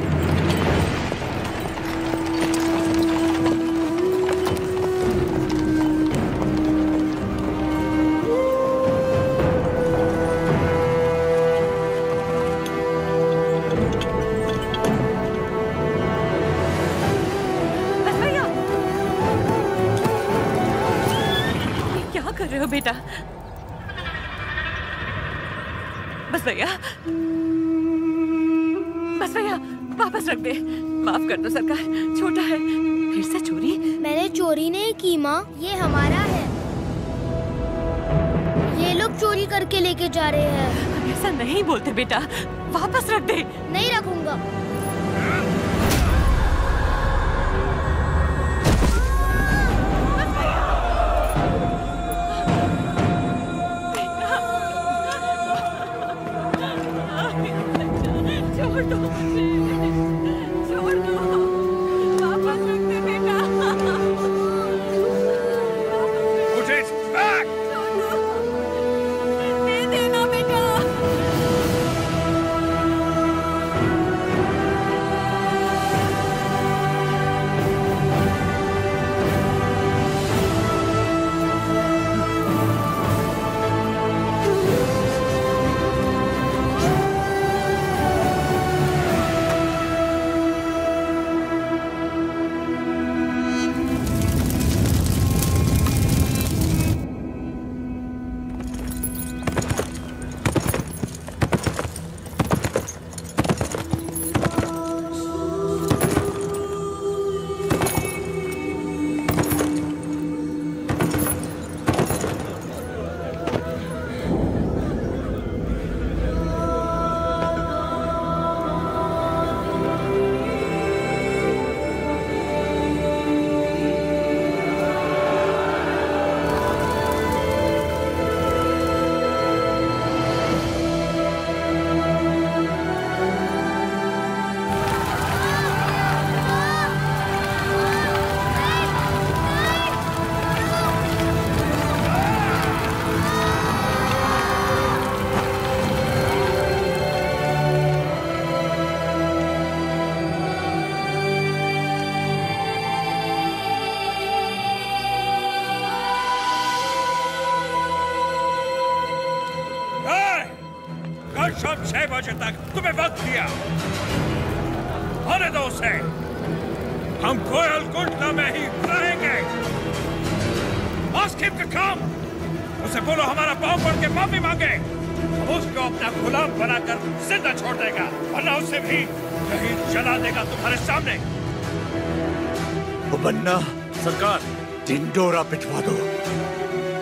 सरकार। टिंडोरा पिटवा दो।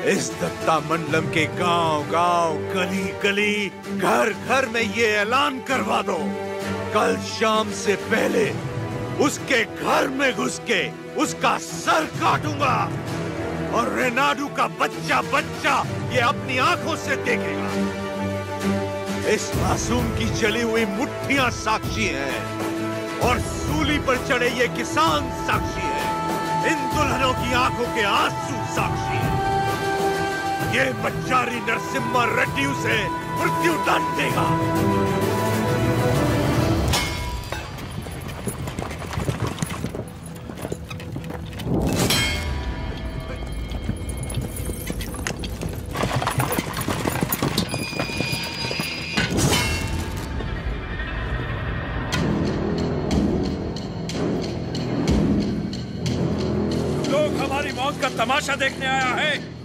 इस दत्ता मंडलम के गाँव गाँव गली गली घर घर में ये ऐलान करवा दो। कल शाम से पहले उसके घर में घुस के उसका सर काटूँगा और रेनाडू का बच्चा बच्चा ये अपनी आँखों से देखेगा। इस मासूम की जली हुई मुट्ठियाँ साक्षी हैं और सूली पर चढ़े ये किसान साक्षी दुल्हनों की आँखों के आँसू साक्षी। ये बच्चारी नरसिम्हा रेड्डी उसे मृत्यु दंड देगा। तमाशा देखने आया है।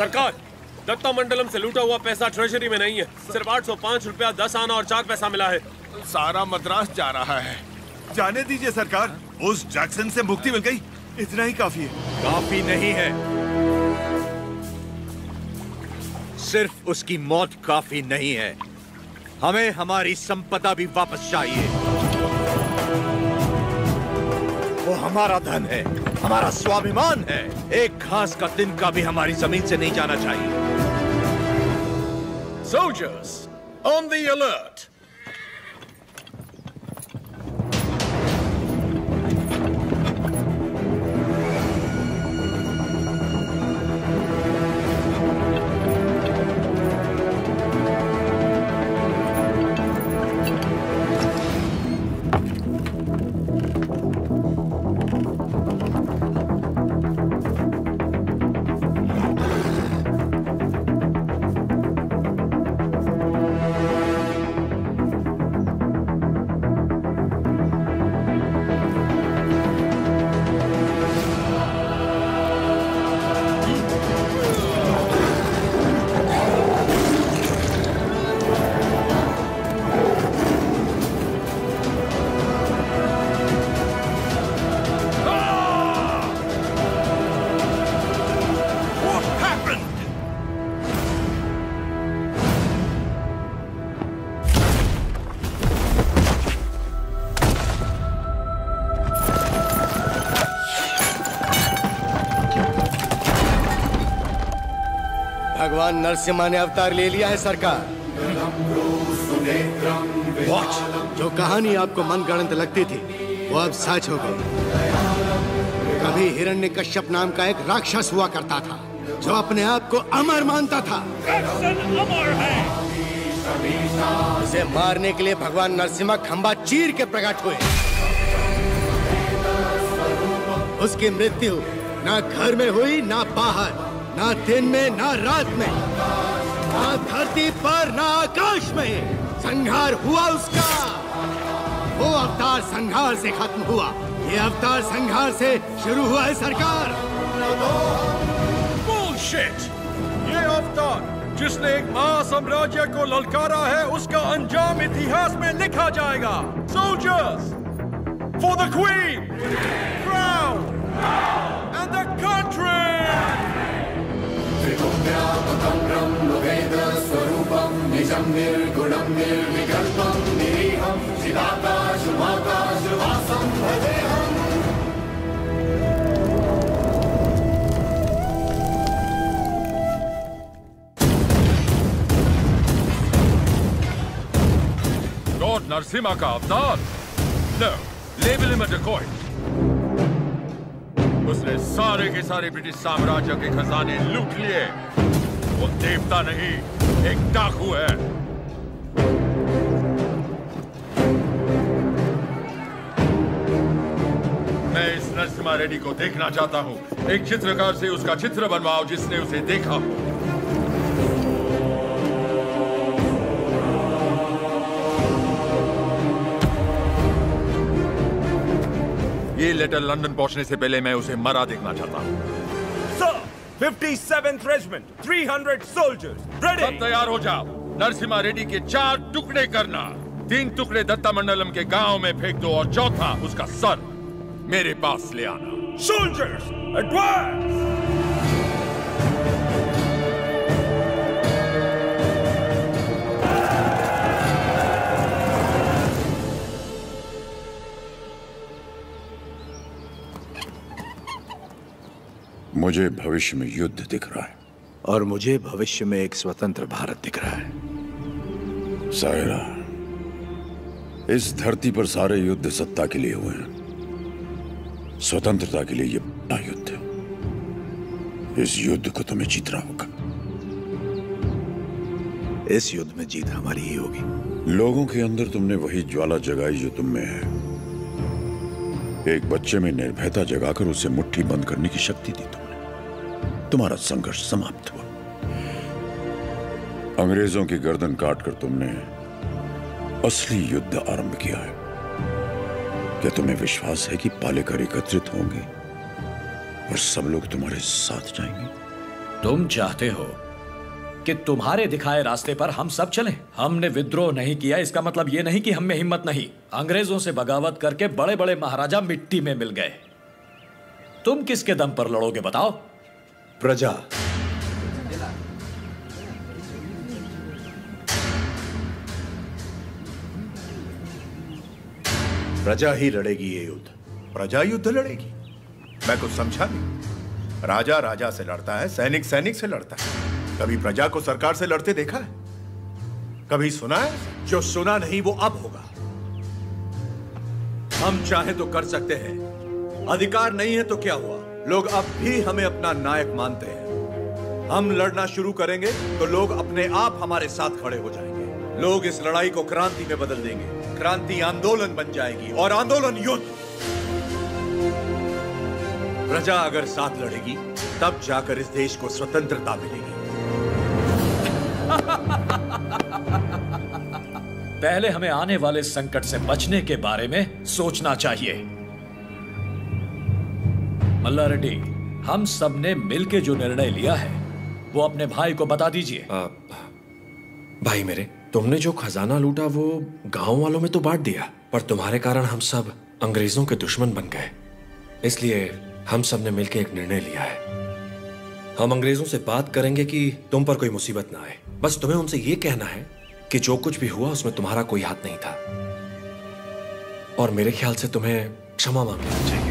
सरकार दत्ता मंडलम से लूटा हुआ पैसा ट्रेजरी में नहीं है। सिर्फ़ आठ सौ पाँच रूपया दस आना और चार पैसा मिला है। सारा मद्रास जा रहा है। जाने दीजिए सरकार। उस जैक्सन से मुक्ति मिल गई। इतना ही काफ़ी है। काफ़ी नहीं है। सिर्फ़ उसकी मौत काफ़ी नहीं है। हमें हमारी संपदा भी वापस चाहिए। वो हमारा धन है हमारा स्वाभिमान है। घास का दिन का भी हमारी ज़मीन से नहीं जाना चाहिए Soldiers, ऑन the alert! भगवान नरसिम्हा ने अवतार ले लिया है सरकार। वॉच जो कहानी आपको मनगढ़ंत लगती थी, वो अब सच हो गई। कभी हिरण्य कश्यप नाम का एक राक्षस हुआ करता था, जो अपने आप को अमर मानता था। उसे मारने के लिए भगवान नरसिम्हा खंबा चीर के प्रकट हुए। उसकी मृत्यु ना घर में हुई, ना बाहर। ना दिन में, ना रात में, ना धरती पर, ना आकाश में संहार हुआ उसका वो अवतार संहार से खत्म हुआ ये अवतार संहार से शुरू हुआ है सरकार Bullshit! ये अवतार, जिसने एक महासाम्राज्य को ललकारा है, उसका अंजाम इतिहास में लिखा जाएगा Soldiers! For the Queen! Crown! स्वरूपं निजं निर्गुणं निर्विकल्पं निरीहं चिदाकाशुमाकाशवासं Narsimha अवतार No, label him a decoy. उसने सारे के सारे ब्रिटिश साम्राज्य के खजाने लूट लिए। वो देवता नहीं, एक डाकू है। मैं इस नरसिम्हा रेड्डी को देखना चाहता हूँ। एक चित्रकार से उसका चित्र बनवाओ जिसने उसे देखा हो। ये लेटर लंदन पहुँचने से पहले मैं उसे मरा देखना चाहता हूँ। Fifty 57th regiment 300 hundred soldiers सब तैयार हो जाओ। नरसिम्हा रेड्डी के चार टुकड़े करना। तीन टुकड़े दत्ता मंडलम के गाँव में फेंक दो और चौथा उसका सर मेरे पास ले आना। Soldiers advance! मुझे भविष्य में युद्ध दिख रहा है। और मुझे भविष्य में एक स्वतंत्र भारत दिख रहा है। सायरा इस धरती पर सारे युद्ध सत्ता के लिए हुए हैं। स्वतंत्रता के लिए यह बड़ा युद्ध है। इस युद्ध को तुम्हें जीतना होगा। इस युद्ध में जीत हमारी ही होगी। लोगों के अंदर तुमने वही ज्वाला जगाई जो तुम में है। एक बच्चे में निर्भयता जगाकर उसे मुट्ठी बंद करने की शक्ति दी तुमने तुम्हारा संघर्ष समाप्त हुआ। अंग्रेज़ों की गर्दन काटकर तुमने असली युद्ध आरंभ किया है। क्या तुम्हें विश्वास है कि पालेकर एकत्रित होंगे और सब लोग तुम्हारे साथ जाएँगे? तुम चाहते हो कि तुम्हारे दिखाए रास्ते पर हम सब चलें? हमने विद्रोह नहीं किया इसका मतलब ये नहीं कि हम में हिम्मत नहीं। अंग्रेज़ों से बगावत करके बड़े बड़े महाराजा मिट्टी में मिल गए। तुम किसके दम पर लड़ोगे बताओ? प्रजा। प्रजा ही लड़ेगी ये युद्ध। प्रजा युद्ध लड़ेगी। मैं कुछ समझा नहीं। राजा राजा से लड़ता है, सैनिक सैनिक से लड़ता है। कभी प्रजा को सरकार से लड़ते देखा है? कभी सुना है? जो सुना नहीं, वो अब होगा। हम चाहे तो कर सकते हैं, अधिकार नहीं है तो क्या हुआ? लोग अब भी हमें अपना नायक मानते हैं। हम लड़ना शुरू करेंगे तो लोग अपने आप हमारे साथ खड़े हो जाएँगे। लोग इस लड़ाई को क्रांति में बदल देंगे। क्रांति आंदोलन बन जाएगी और आंदोलन युद्ध। प्रजा अगर साथ लड़ेगी, तब जाकर इस देश को स्वतंत्रता मिलेगी। पहले हमें आने वाले संकट से बचने के बारे में सोचना चाहिए। मल्ला रेड्डी हम सबने मिलकर जो निर्णय लिया है, वो अपने भाई को बता दीजिए। भाई मेरे, तुमने जो खजाना लूटा, वो गाँव वालों में तो बांट दिया, पर तुम्हारे कारण हम सब अंग्रेज़ों के दुश्मन बन गए। इसलिए हम सबने मिलकर एक निर्णय लिया है। हम अंग्रेज़ों से बात करेंगे कि तुम पर कोई मुसीबत ना आए। बस तुम्हें उनसे ये कहना है कि जो कुछ भी हुआ, उसमें तुम्हारा कोई हाथ नहीं था। और मेरे ख्याल से तुम्हें क्षमा मांग लेना चाहिए।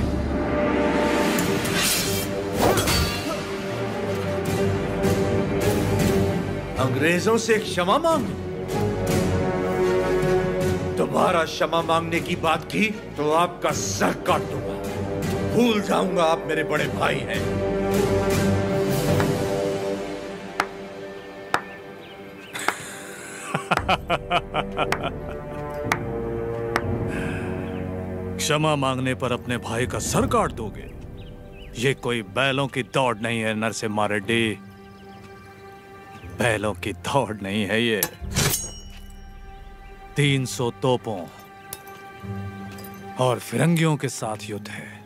अंग्रेज़ों से क्षमा मांग। तुम्हारा क्षमा मांगने की बात की तो आपका सर काट दूँगा। भूल जाऊँगा आप मेरे बड़े भाई हैं। क्षमा मांगने पर अपने भाई का सर काट दोगे? ये कोई बैलों की दौड़ नहीं है, नरसिम्हा रेड्डी। बैलों की दौड़ नहीं है ये। तीन सौ तोपों और फिरंगियों के साथ युद्ध है।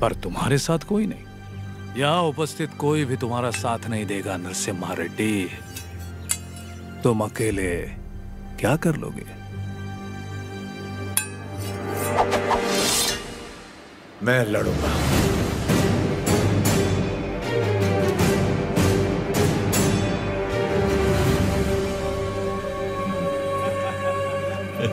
पर तुम्हारे साथ कोई नहीं। यहाँ उपस्थित कोई भी तुम्हारा साथ नहीं देगा, नरसिम्हा रेड्डी। तुम अकेले क्या कर लोगे? मैं लड़ूँगा।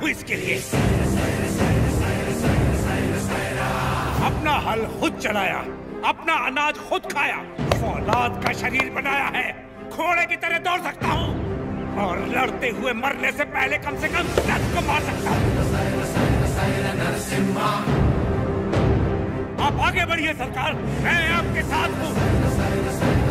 हूँ इसके लिए। अपना हल खुद चलाया, अपना अनाज खुद खाया फौलाद का शरीर बनाया है। घोड़े की तरह दौड़ सकता हूँ और लड़ते हुए मरने से पहले कम से कम दस को मार सकता हूँ। आप आगे बढ़िए सरकार, मैं आपके साथ हूँ।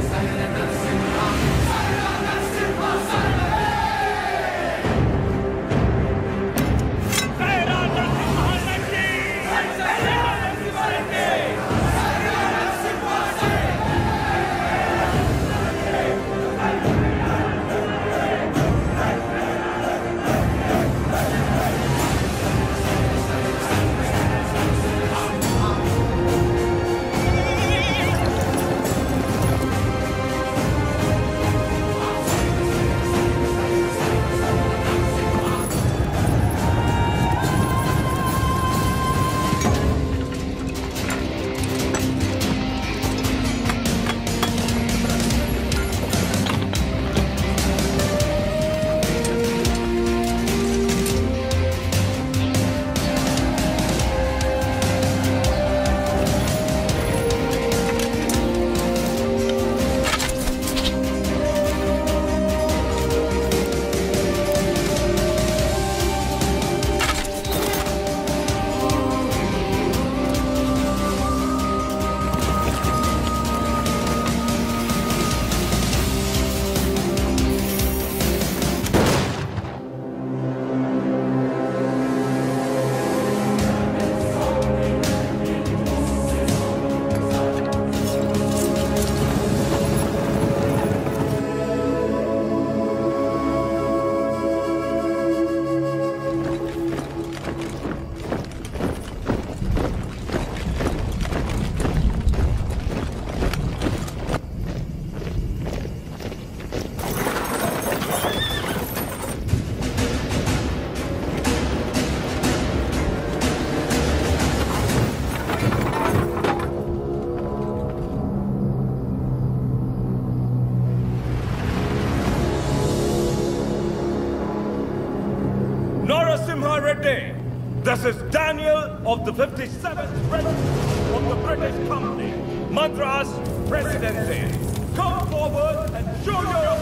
Of the 57th Regiment of the British Company, Madras Presidency. Come forward and show your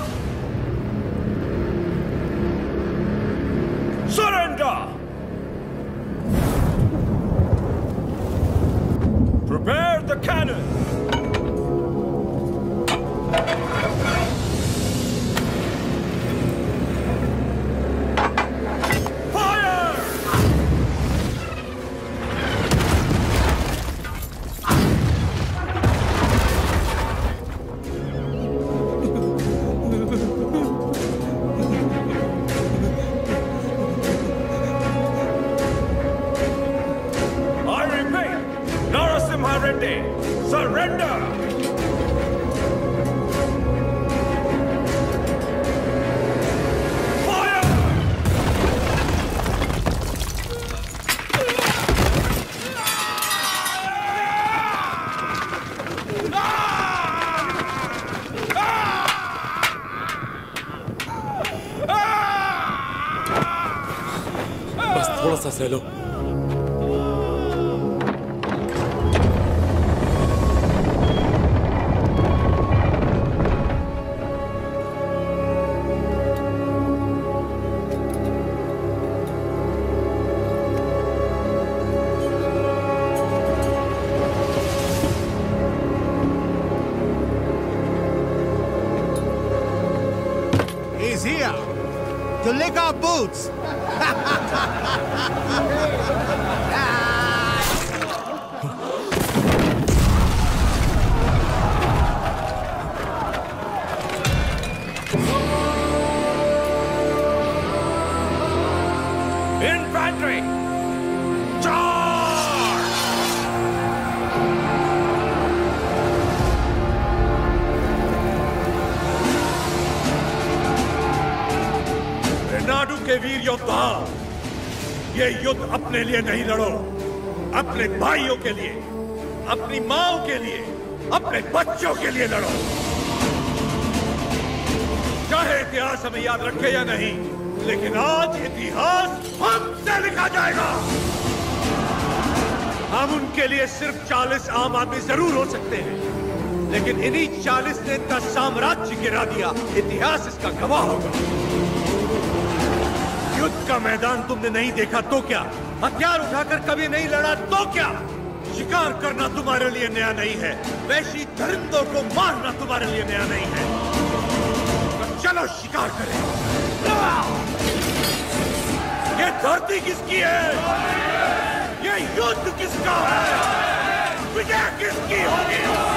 boots. अपने लिए नहीं लड़ो। अपने भाइयों के लिए, अपनी माओ के लिए, अपने बच्चों के लिए लड़ो। चाहे इतिहास हमें याद रखे या नहीं, लेकिन आज इतिहास हमसे लिखा जाएगा। हम उनके लिए सिर्फ़ चालीस आम आदमी ज़रूर हो सकते हैं, लेकिन इन्हीं चालीस ने इतना साम्राज्य गिरा दिया। इतिहास इसका गवाह होगा। युद्ध का मैदान तुमने नहीं देखा तो क्या? हथियार उठाकर कभी नहीं लड़ा तो क्या? शिकार करना तुम्हारे लिए नया नहीं है। वैशी दरिंदों को मारना तुम्हारे लिए नया नहीं है। तो चलो शिकार करें। ये धरती किसकी है? ये युद्ध किसका है? विजय किसकी होगी?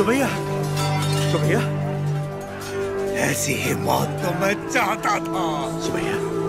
सरकार सुबैया सुबैया ऐसी ही मौत तो मैं चाहता था। सुबैया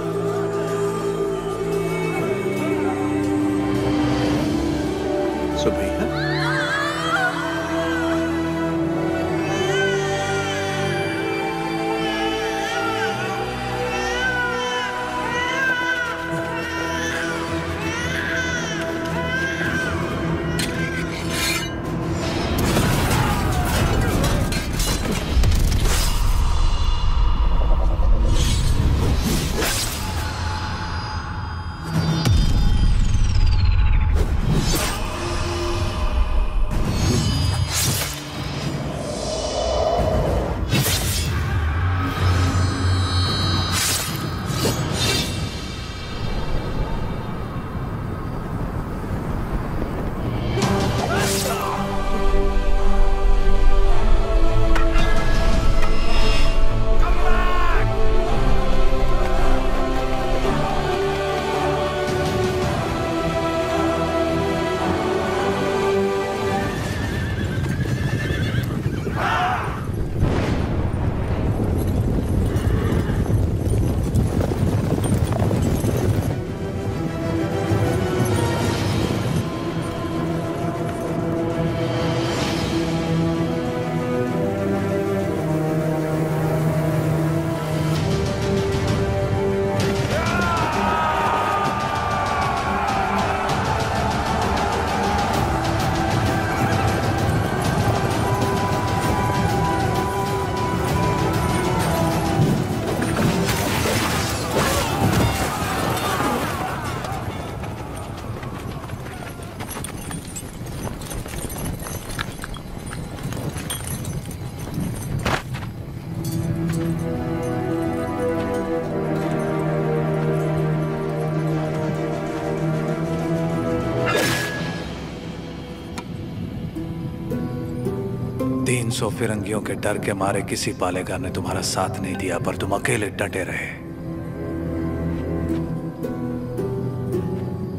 सौ फिरंगियों के डर के मारे किसी पालेगार ने तुम्हारा साथ नहीं दिया, पर तुम अकेले डटे रहे।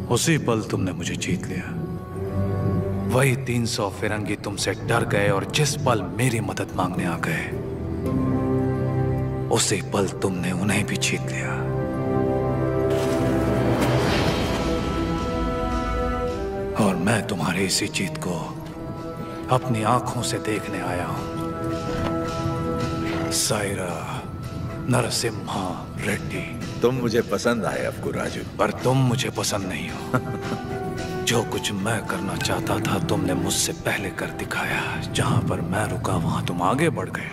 उसी पल तुमने मुझे जीत लिया। वही तीन सौ फिरंगी तुमसे डर गए और जिस पल मेरी मदद मांगने आ गए, उसी पल तुमने उन्हें भी जीत लिया। और मैं तुम्हारी इसी जीत को अपनी आँखों से देखने आया हूँ। सायरा नरसिम्हा रेड्डी। तुम मुझे पसंद आए अफकू राजू। पर तुम मुझे पसंद नहीं हो। [LAUGHS] जो कुछ मैं करना चाहता था तुमने मुझसे पहले कर दिखाया जहाँ पर मैं रुका वहाँ तुम आगे बढ़ गए।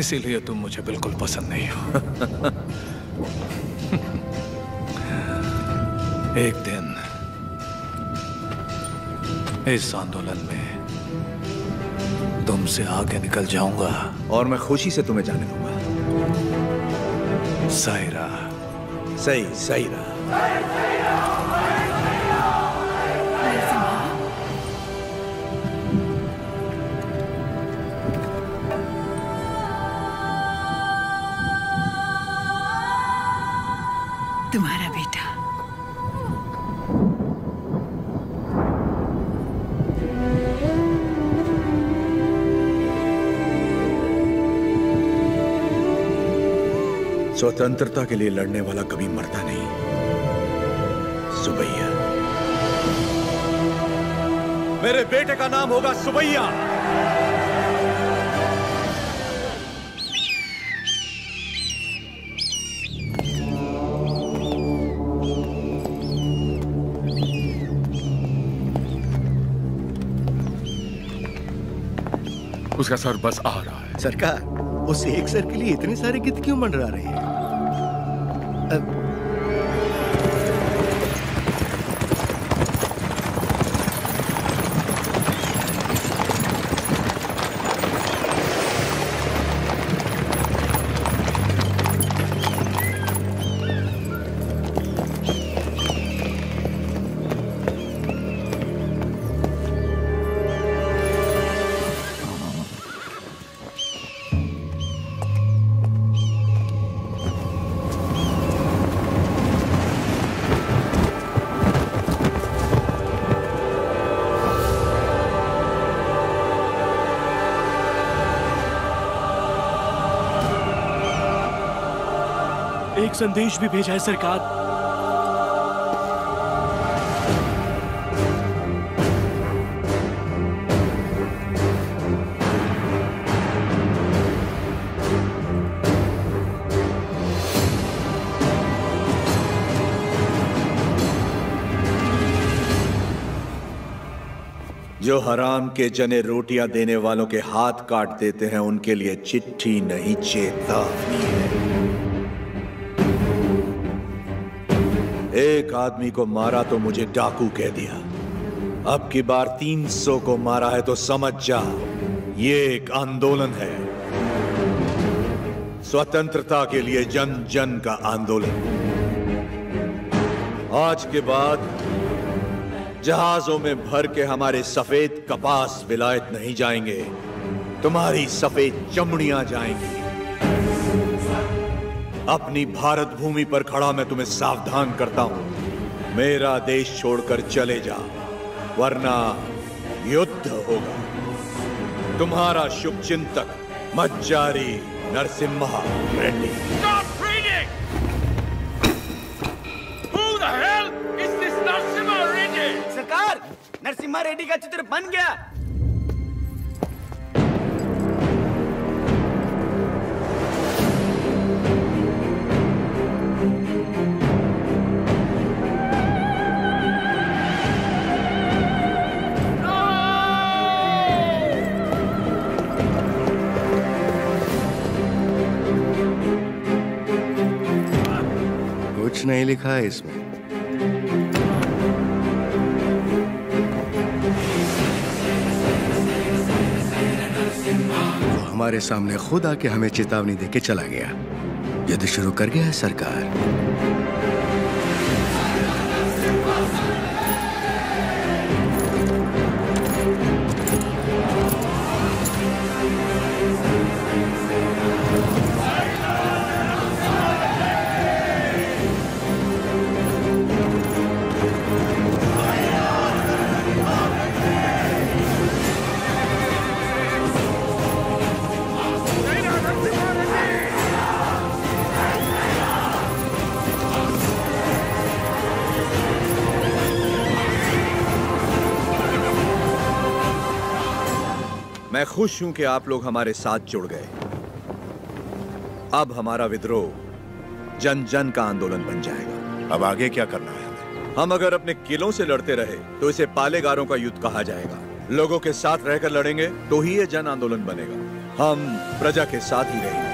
इसीलिए तुम मुझे बिल्कुल पसंद नहीं हो। [LAUGHS] एक दिन इस आंदोलन में तुमसे आगे निकल जाऊँगा। और मैं खुशी से तुम्हें जाने दूँगा। सायरा। सही सही स्वतंत्रता के लिए लड़ने वाला कभी मरता नहीं। सुबैया। मेरे बेटे का नाम होगा सुबैया। उसका सर बस आ रहा है। सरकार। उस एक सर के लिए इतने सारे गीत क्यों मंडरा रहे हैं? संदेश भी भेजा है सरकार। जो हराम के जने रोटियाँ देने वालों के हाथ काट देते हैं, उनके लिए चिट्ठी नहीं चेतावनी है एक आदमी को मारा तो मुझे डाकू कह दिया। अब की बार 300 को मारा है तो समझ जा, ये एक आंदोलन है। स्वतंत्रता के लिए जन जन का आंदोलन। आज के बाद जहाजों में भर के हमारे सफ़ेद कपास विलायत नहीं जाएँगे, तुम्हारी सफ़ेद चमड़ियाँ जाएँगी। अपनी भारत भूमि पर खड़ा मैं तुम्हें सावधान करता हूँ। मेरा देश छोड़कर चले जा वरना युद्ध होगा तुम्हारा शुभ चिंतक मज्जारी Narasimha Reddy Stop reading! Who the hell is this Narasimha Reddy? सरकार नरसिम्हा रेड्डी का चित्र बन गया नहीं लिखा है इसमें। वो हमारे सामने खुद आके हमें चेतावनी देके चला गया। युद्ध शुरू कर गया है सरकार। मैं खुश हूँ कि आप लोग हमारे साथ जुड़ गए। अब हमारा विद्रोह जन जन का आंदोलन बन जाएगा। अब आगे क्या करना है हम अगर अपने किलों से लड़ते रहे तो इसे पालेगारों का युद्ध कहा जाएगा। लोगों के साथ रहकर लड़ेंगे तो ही ये जन आंदोलन बनेगा। हम प्रजा के साथ ही रहेंगे।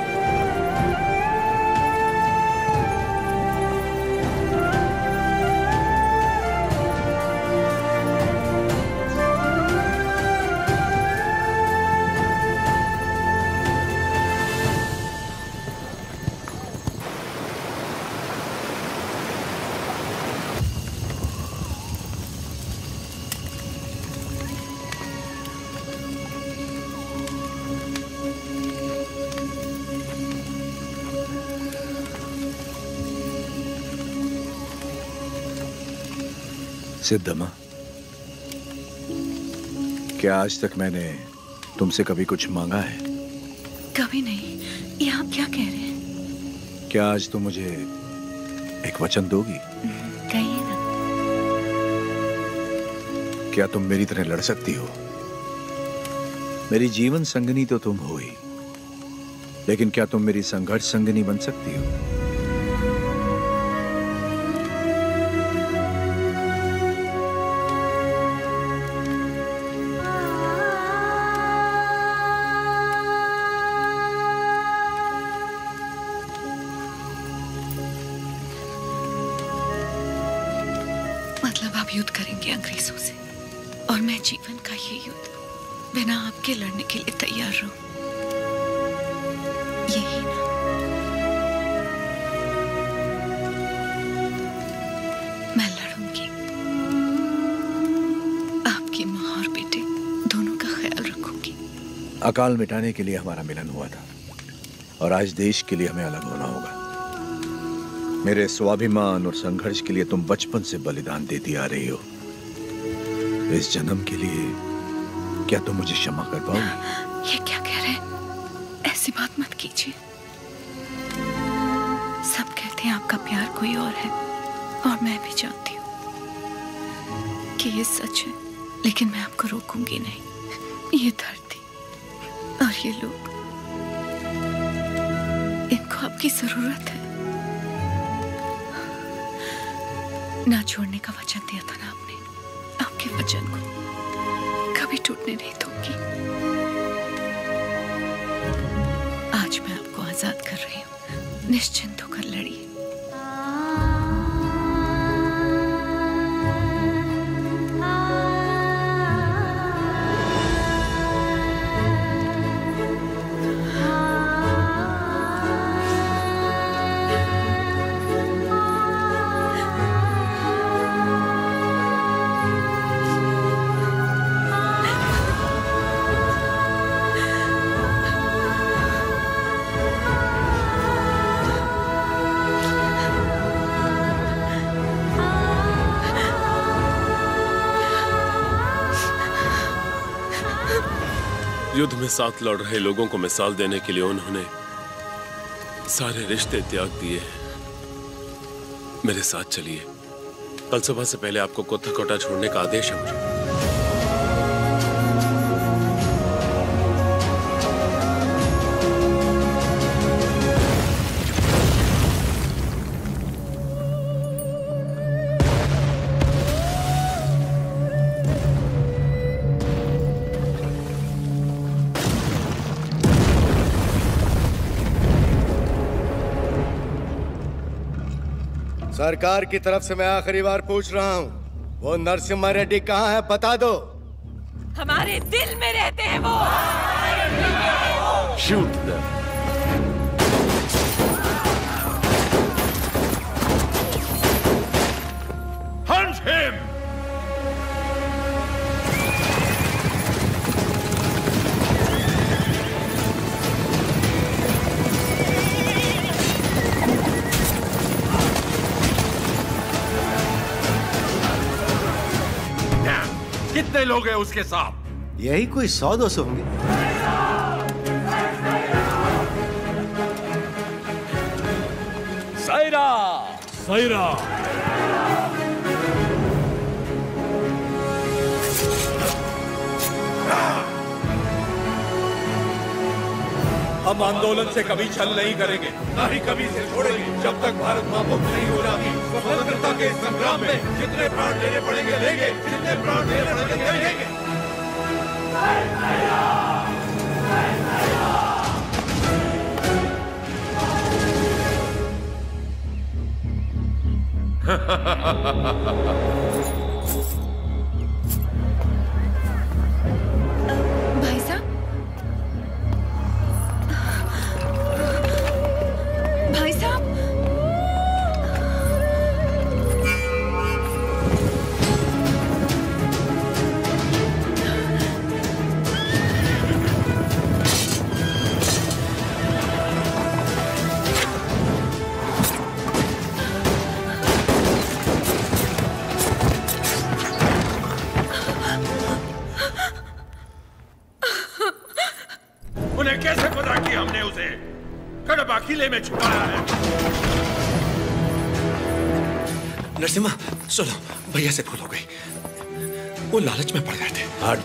सिद्धमा क्या आज तक मैंने तुमसे कभी कुछ मांगा है? कभी नहीं। ये आप क्या कह रहे हैं? क्या आज तुम मुझे एक वचन दोगी? कहिए ना। क्या तुम मेरी तरह लड़ सकती हो? मेरी जीवन संगनी तो तुम हो ही। लेकिन क्या तुम मेरी संघर्ष संगनी बन सकती हो? आपके लड़ने के लिए तैयार रहूँ। यही ना। मैं लड़ूँगी। आपकी और बेटे दोनों का ख्याल रखूँगी। अकाल मिटाने के लिए हमारा मिलन हुआ था। और आज देश के लिए हमें अलग होना होगा। मेरे स्वाभिमान और संघर्ष के लिए तुम बचपन से बलिदान देती आ रही हो। इस जन्म के लिए क्या तुम तो मुझे क्षमा कर पाओगी ये क्या कह रहे ऐसी बात मत कीजिए। सब कहते हैं आपका प्यार कोई और है, और मैं भी जानती हूँ कि ये सच है, लेकिन मैं आपको रोकूँगी नहीं। ये धरती और ये लोग, इनको आपकी ज़रूरत है। ना छोड़ने का वचन दिया था ना आपने, आपके वचन को। कभी टूटने नहीं दूँगी। आज मैं आपको आज़ाद कर रही हूँ। निश्चिंत होकर। में साथ लड़ रहे लोगों को मिसाल देने के लिए उन्होंने सारे रिश्ते त्याग दिए मेरे साथ चलिए। कल सुबह से पहले आपको कोथा कोटा छोड़ने का आदेश है मुझे। सरकार की तरफ़ से मैं आखिरी बार पूछ रहा हूँ वो नरसिम्हा रेड्डी कहाँ है बता दो। हमारे दिल में रहते हैं वो। शूट लोग हैं उसके साथ? यही कोई सौ दो सौ होंगे। सायरा। सायरा। हम आंदोलन से कभी छल नहीं करेंगे ना ही कभी से छोड़ेंगे। जब तक भारत माँ मुक्त नहीं हो जाती स्वतंत्रता के संग्राम में जितने प्राण देने पड़ेंगे लेंगे जितने प्राण देने पड़ेंगे लेंगे भाई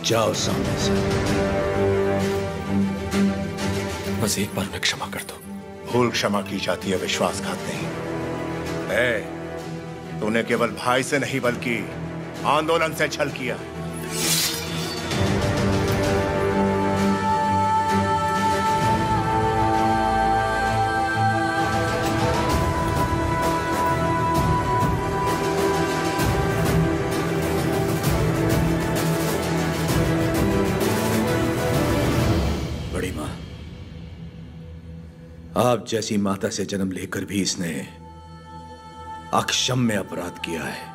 जाओ सामने से। बस एक बार में क्षमा कर दो। भूल क्षमा की जाती है विश्वासघात नहीं। ए, तूने केवल भाई से नहीं बल्कि आंदोलन से छल किया। आप जैसी माता से जन्म लेकर भी इसने अक्षम में अपराध किया है।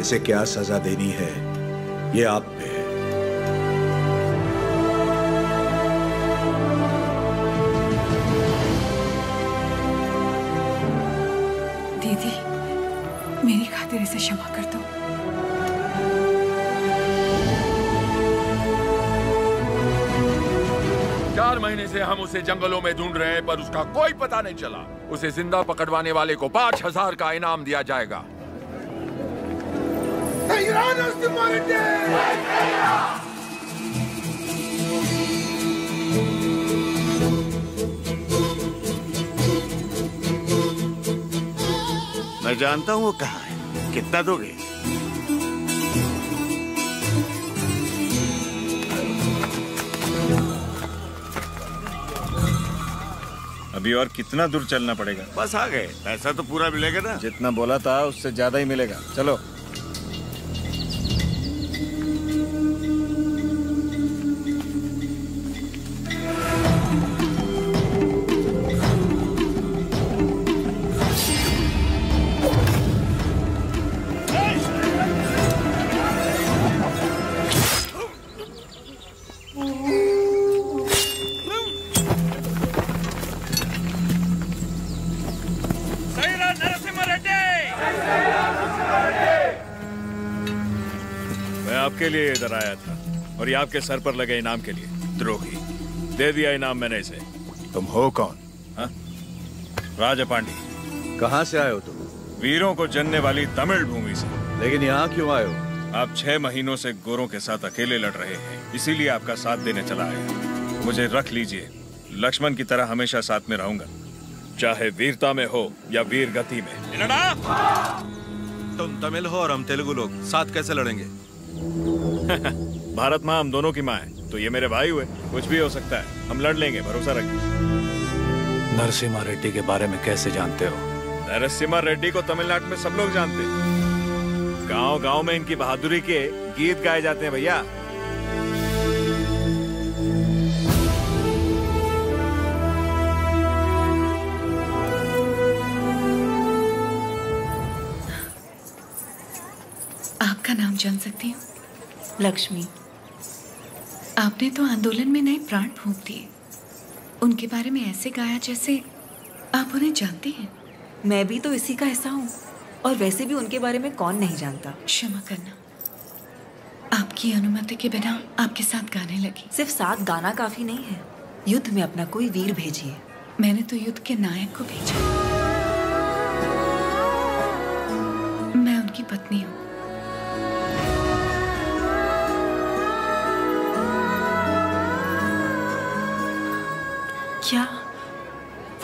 इसे क्या सजा देनी है, ये आप पे से हम उसे जंगलों में ढूंढ रहे हैं पर उसका कोई पता नहीं चला। उसे ज़िंदा पकड़वाने वाले को पाँच हज़ार का इनाम दिया जाएगा। मैं जानता हूँ वो कहाँ है। कितना दोगे? अभी और कितना दूर चलना पड़ेगा? बस आ गए। पैसा तो पूरा मिलेगा ना। जितना बोला था उससे ज़्यादा ही मिलेगा। चलो। और ये आपके सर पर लगे इनाम के लिए। द्रोही। दे दिया इनाम मैंने इसे। तुम हो कौन? हाँ? राजा पांडी कहाँ से आए हो तुम? वीरों को जनने वाली तमिल भूमि से। लेकिन यहाँ क्यों आए हो? आप छह महीनों से गोरों के साथ अकेले लड़ रहे हैं। इसीलिए आपका साथ देने चला आया। मुझे रख लीजिए। लक्ष्मण की तरह हमेशा साथ में रहूँगा। चाहे वीरता में हो या वीर गति में। तुम तमिल हो और हम तेलुगु लोग। साथ कैसे लड़ेंगे? [LAUGHS] भारत माँ हम दोनों की माँ है। तो ये मेरे भाई हुए। कुछ भी हो सकता है। हम लड़ लेंगे भरोसा रखिए नरसिम्हा रेड्डी के बारे में कैसे जानते हो? नरसिम्हा रेड्डी को तमिलनाडु में सब लोग जानते हैं। गाँव गाँव में इनकी बहादुरी के गीत गाए जाते हैं भैया। आपका नाम जान सकती हूँ? लक्ष्मी। आपने तो आंदोलन में नए प्राण फूंक दिए। उनके बारे में ऐसे गाया जैसे आप उन्हें जानते हैं। मैं भी तो इसी का हिस्सा हूँ। और वैसे भी उनके बारे में कौन नहीं जानता। क्षमा करना। आपकी अनुमति के बिना आपके साथ गाने लगी। सिर्फ़ साथ गाना काफ़ी नहीं है। युद्ध में अपना कोई वीर भेजिए। मैंने तो युद्ध के नायक को भेजा। मैं उनकी पत्नी हूँ। क्या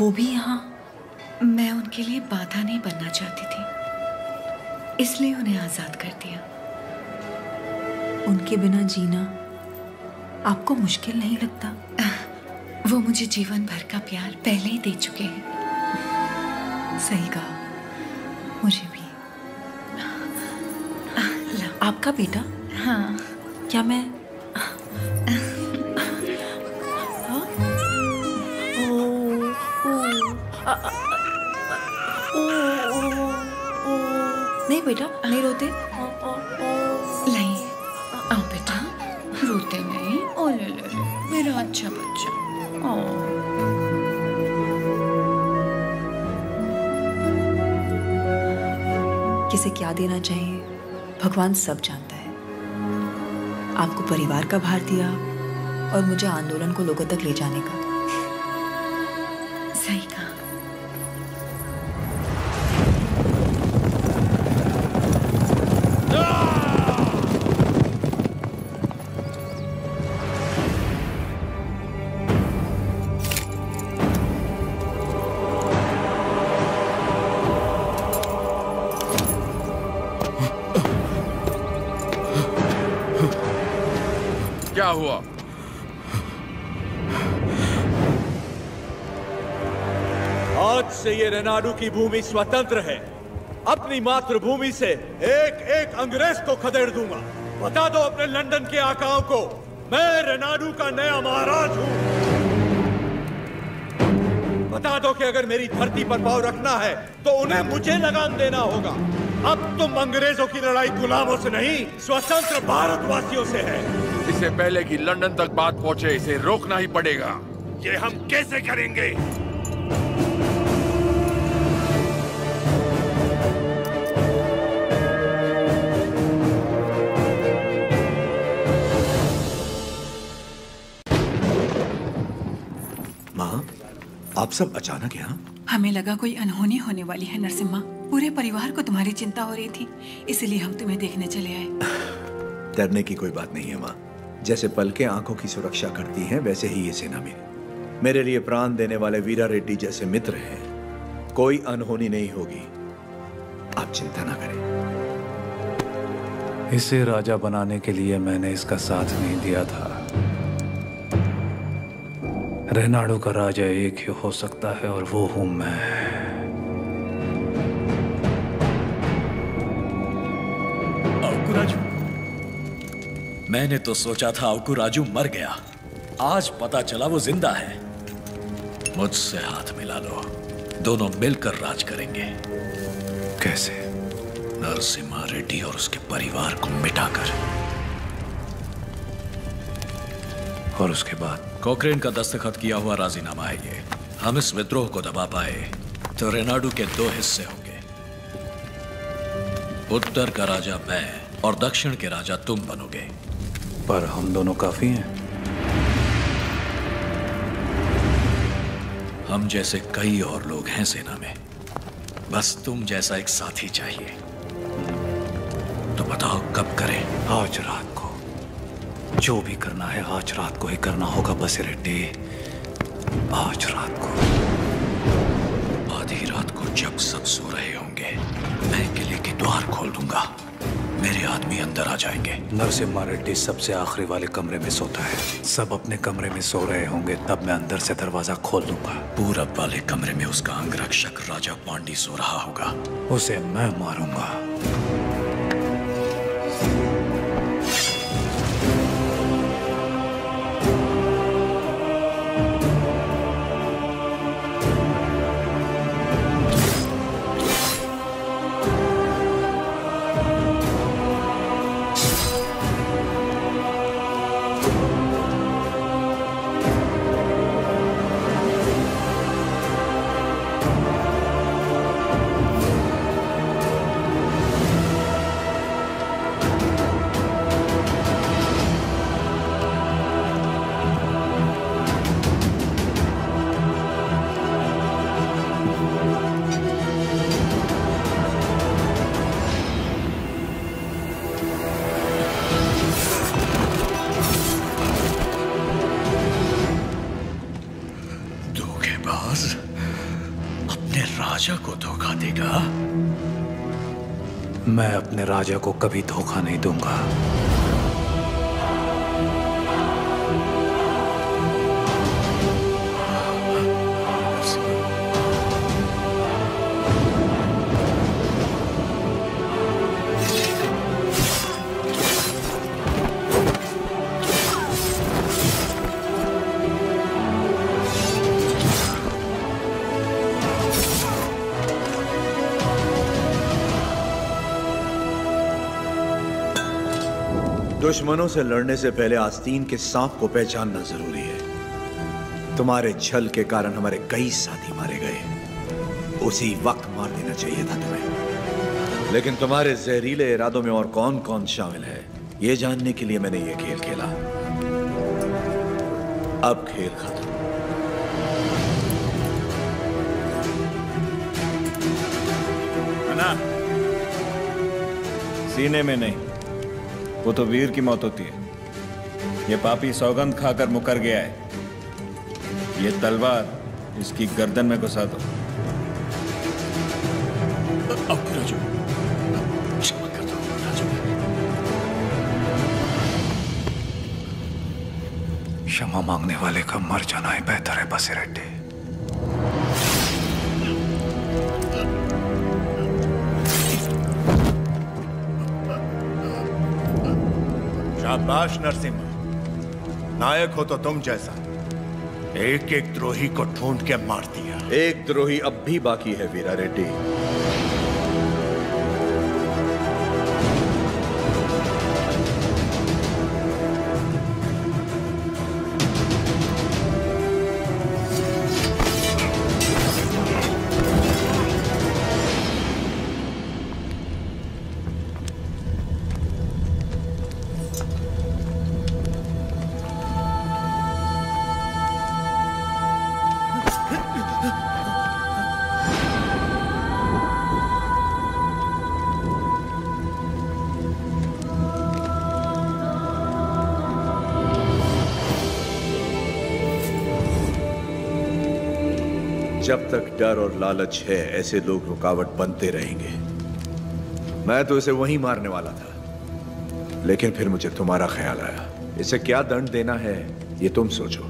वो भी यहाँ? मैं उनके लिए बाधा नहीं बनना चाहती थी। इसलिए उन्हें आज़ाद कर दिया। उनके बिना जीना आपको मुश्किल नहीं लगता? वो मुझे जीवन भर का प्यार पहले ही दे चुके हैं। सही कहा। मुझे भी। आपका बेटा? हाँ। क्या मैं नहीं बेटा, नहीं रोते। लाइए। आओ बेटा, रोते नहीं। ओ, ले ले मेरा अच्छा बच्चा। ओ। किसे क्या देना चाहिए? भगवान सब जानता है। आपको परिवार का भार दिया और मुझे आंदोलन को लोगों तक ले जाने का। हुआ। आज से ये रेनाडू की भूमि स्वतंत्र है। अपनी मातृभूमि से एक एक अंग्रेज़ को खदेड़ दूँगा। बता दो अपने लंदन के आकाओं को, मैं रेनाडू का नया महाराज हूँ। बता दो कि अगर मेरी धरती पर पाव रखना है तो उन्हें मुझे लगाम देना होगा। अब तुम अंग्रेज़ों की लड़ाई गुलामों से नहीं, स्वतंत्र भारतवासियों से है। इससे पहले कि लंदन तक बात पहुँचे इसे रोकना ही पड़ेगा। ये हम कैसे करेंगे? माँ आप सब अचानक यहाँ? हमें लगा कोई अनहोनी होने वाली है नरसिम्हा। पूरे परिवार को तुम्हारी चिंता हो रही थी इसलिए हम तुम्हें देखने चले आए। डरने की कोई बात नहीं है माँ। जैसे पलके आँखों की सुरक्षा करती हैं, वैसे ही ये सेना मेरी। मेरे लिए प्राण देने वाले वीरा रेड्डी जैसे मित्र हैं। कोई अनहोनी नहीं होगी। आप चिंता ना करें। इसे राजा बनाने के लिए मैंने इसका साथ नहीं दिया था। रेनाडो का राजा एक ही हो सकता है और वो हूँ मैं। मैंने तो सोचा था अवकु राजू मर गया। आज पता चला वो ज़िंदा है। मुझसे हाथ मिला लो। दोनों मिलकर राज करेंगे। कैसे? नरसिम्हा रेड्डी और उसके परिवार को मिटाकर। और उसके बाद कोक्रेन का दस्तखत किया हुआ राजीनामा है ये। हम इस विद्रोह को दबा पाए तो रेनाडू के दो हिस्से होंगे। उत्तर का राजा मैं और दक्षिण के राजा तुम बनोगे। पर हम दोनों काफ़ी हैं। हम जैसे कई और लोग हैं सेना में। बस तुम जैसा एक साथी चाहिए। तो बताओ कब करें? आज रात को। जो भी करना है, आज रात को ही करना होगा, बस रेड्डी। आज रात को। आधी रात को जब सब सो रहे होंगे, मैं किले के द्वार खोल दूँगा। मेरे आदमी अंदर आ जाएँगे। नरसिम्हा रेड्डी सबसे आखिरी वाले कमरे में सोता है। सब अपने कमरे में सो रहे होंगे तब मैं अंदर से दरवाज़ा खोल दूँगा। पूरब वाले कमरे में उसका अंगरक्षक राजा पांडी सो रहा होगा। उसे मैं मारूँगा। राजा को कभी धोखा नहीं दूँगा। दुश्मनों से लड़ने से पहले आस्तीन के सांप को पहचानना ज़रूरी है। तुम्हारे छल के कारण हमारे कई साथी मारे गए। उसी वक्त मार देना चाहिए था तुम्हें। लेकिन तुम्हारे जहरीले इरादों में और कौन कौन शामिल है, ये जानने के लिए मैंने ये खेल खेला। अब खेल खत्म। सीने में नहीं। वो तो वीर की मौत होती है। ये पापी सौगंध खाकर मुकर गया है। ये तलवार इसकी गर्दन में घुसा दो। नायक हो तो तुम जैसा। एक एक द्रोही को ढूंढ के मार दिया। एक द्रोही अब भी बाकी है, वीरा रेड्डी। लालच है, ऐसे लोग रुकावट बनते रहेंगे। मैं तो इसे वहीं मारने वाला था। लेकिन फिर मुझे तुम्हारा ख्याल आया। इसे क्या दंड देना है, ये तुम सोचो।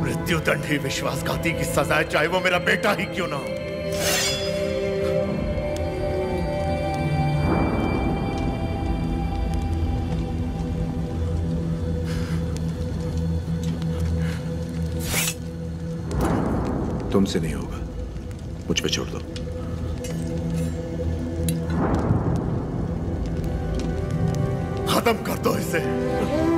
मृत्यु दंड ही विश्वासघाती की सजा है चाहे वो मेरा बेटा ही क्यों ना हो। तुमसे नहीं होगा। मुझ पे छोड़ दो। खत्म कर दो इसे।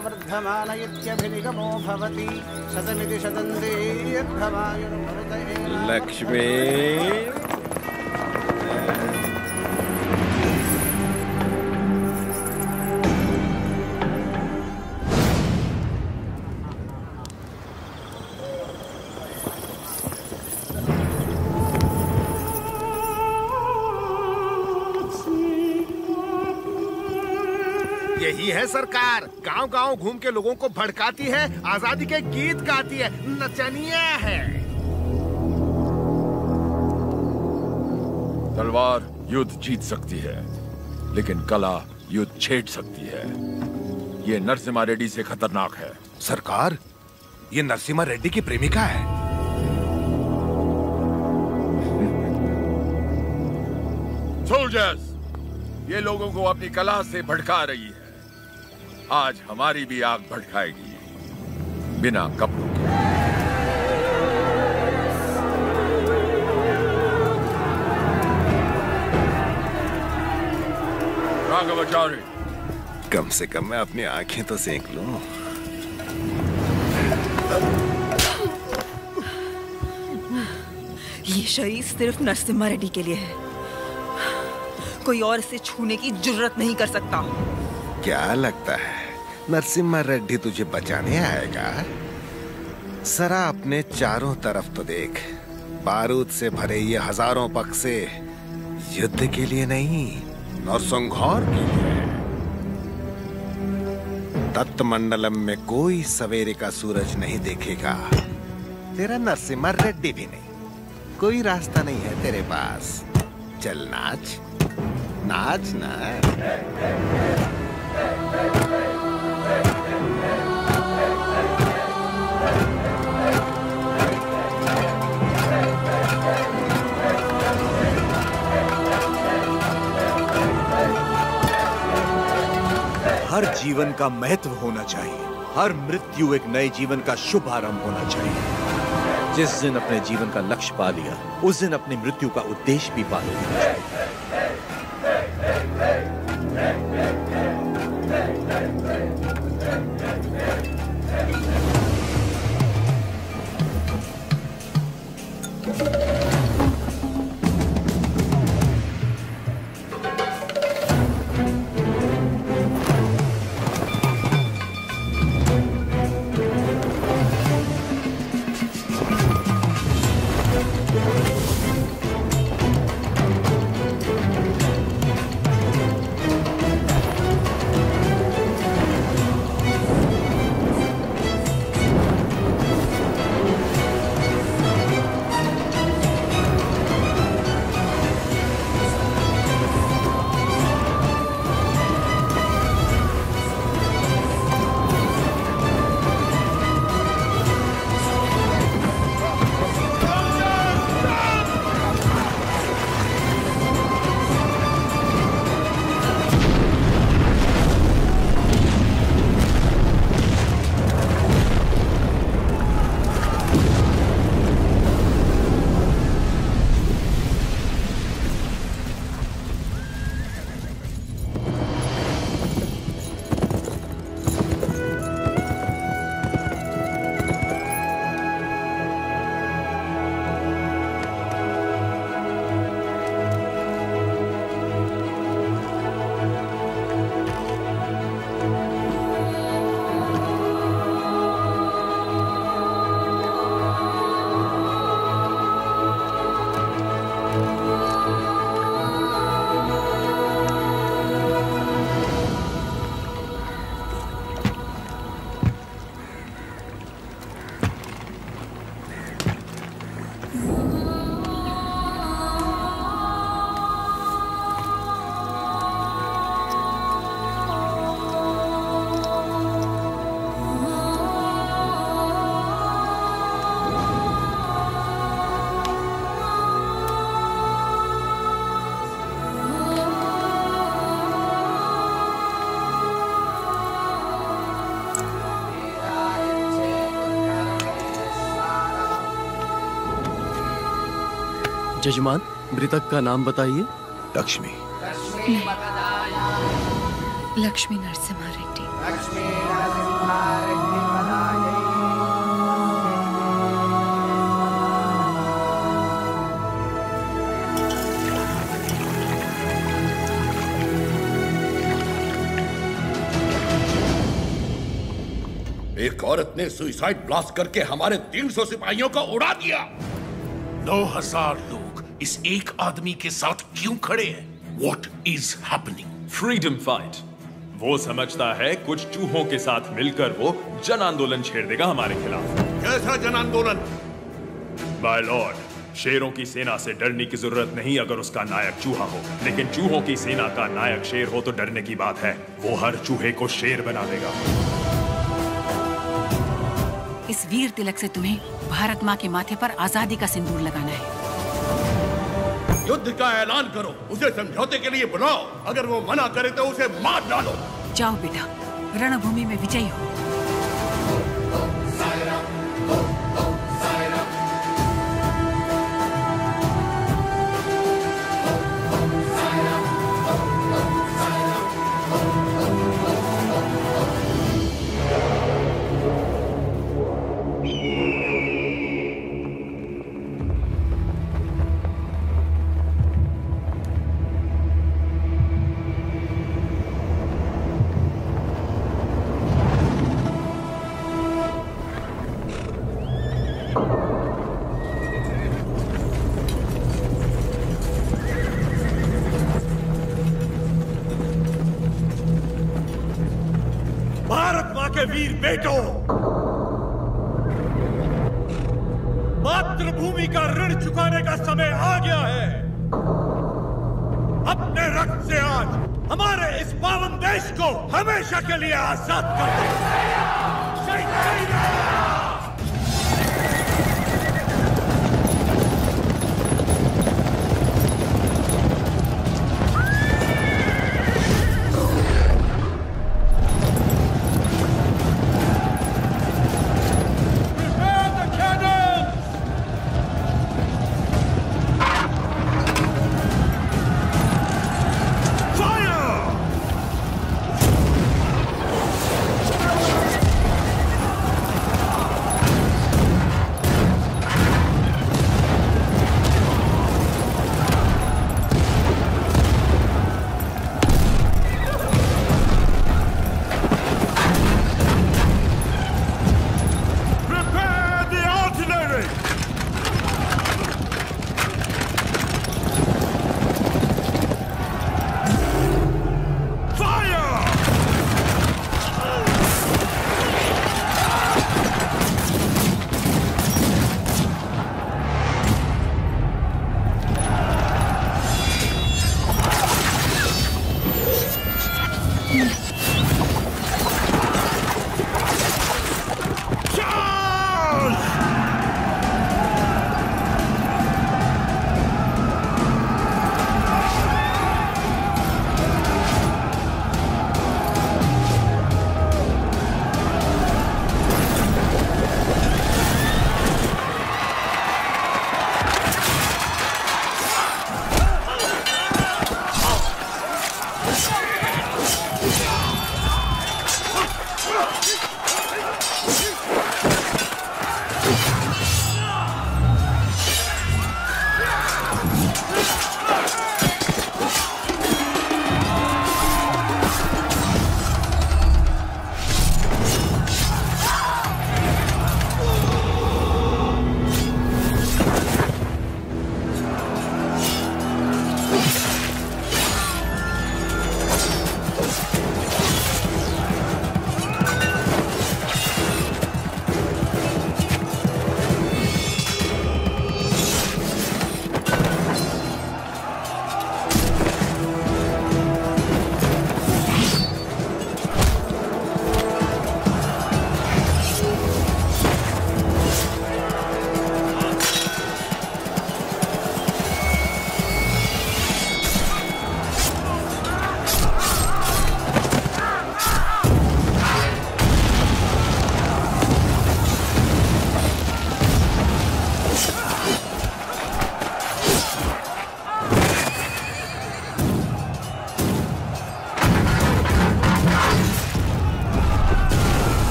वर्धमान इत्यभिनिगमो भवति शतमिति शतन्देर्भवायुर्भवत एव लक्ष्मी। यही है सरकार। गाँव गाँव घूम के लोगों को भड़काती है आज़ादी के गीत गाती है नचनिया है। तलवार युद्ध जीत सकती है लेकिन कला युद्ध छेड़ सकती है। ये नरसिम्हा रेड्डी से खतरनाक है। सरकार ये नरसिम्हा रेड्डी की प्रेमिका है। [LAUGHS] सोल्जर्स ये लोगों को अपनी कला से भड़का रही है। आज हमारी भी आग भड़काएगी। बिना कपड़ों के। राघवाचार्य। कम से कम मैं अपनी आँखें तो सेंक लूँ। ये शरीर सिर्फ़ नरसिम्हा रेड्डी के लिए है। कोई और इसे छूने की ज़रूरत नहीं कर सकता। क्या लगता है? नरसिम्हा रेड्डी तुझे बचाने आएगा? सरा अपने चारों तरफ़ तो देख। बारूद से भरे ये हज़ारों बक्से युद्ध के लिए नहीं, नरसंहार के लिए। दत्त मंडलम में कोई सवेरे का सूरज नहीं देखेगा। तेरा नरसिम्हा रेड्डी भी नहीं। कोई रास्ता नहीं है तेरे पास। चल नाच। नाच ना। हर जीवन का महत्व होना चाहिए। हर मृत्यु एक नए जीवन का शुभ आरंभ होना चाहिए। जिस दिन अपने जीवन का लक्ष्य पा लिया, उस दिन अपनी मृत्यु का उद्देश्य भी पा लिया जजमान मृतक का नाम बताइए। लक्ष्मी। लक्ष्मी नरसिम्हा रेड्डी एक औरत ने सुइसाइड ब्लास्ट करके हमारे 300 सिपाहियों को उड़ा दिया। नौ हज़ार लोग इस एक आदमी के साथ क्यों खड़े हैं? What is happening freedom fight वो समझता है कुछ चूहों के साथ मिलकर वो जन आंदोलन छेड़ देगा हमारे खिलाफ। कैसा जन आंदोलन माय लॉर्ड शेरों की सेना से डरने की ज़रूरत नहीं अगर उसका नायक चूहा हो। लेकिन चूहों की सेना का नायक शेर हो तो डरने की बात है। वो हर चूहे को शेर बना देगा। इस वीर तिलक से तुम्हें भारत माँ के माथे पर आज़ादी का सिंदूर लगाना है। युद्ध का ऐलान करो, उसे समझौते के लिए बुलाओ। अगर वो मना करे तो उसे मार डालो। जाओ बेटा, रणभूमि में विजयी हो।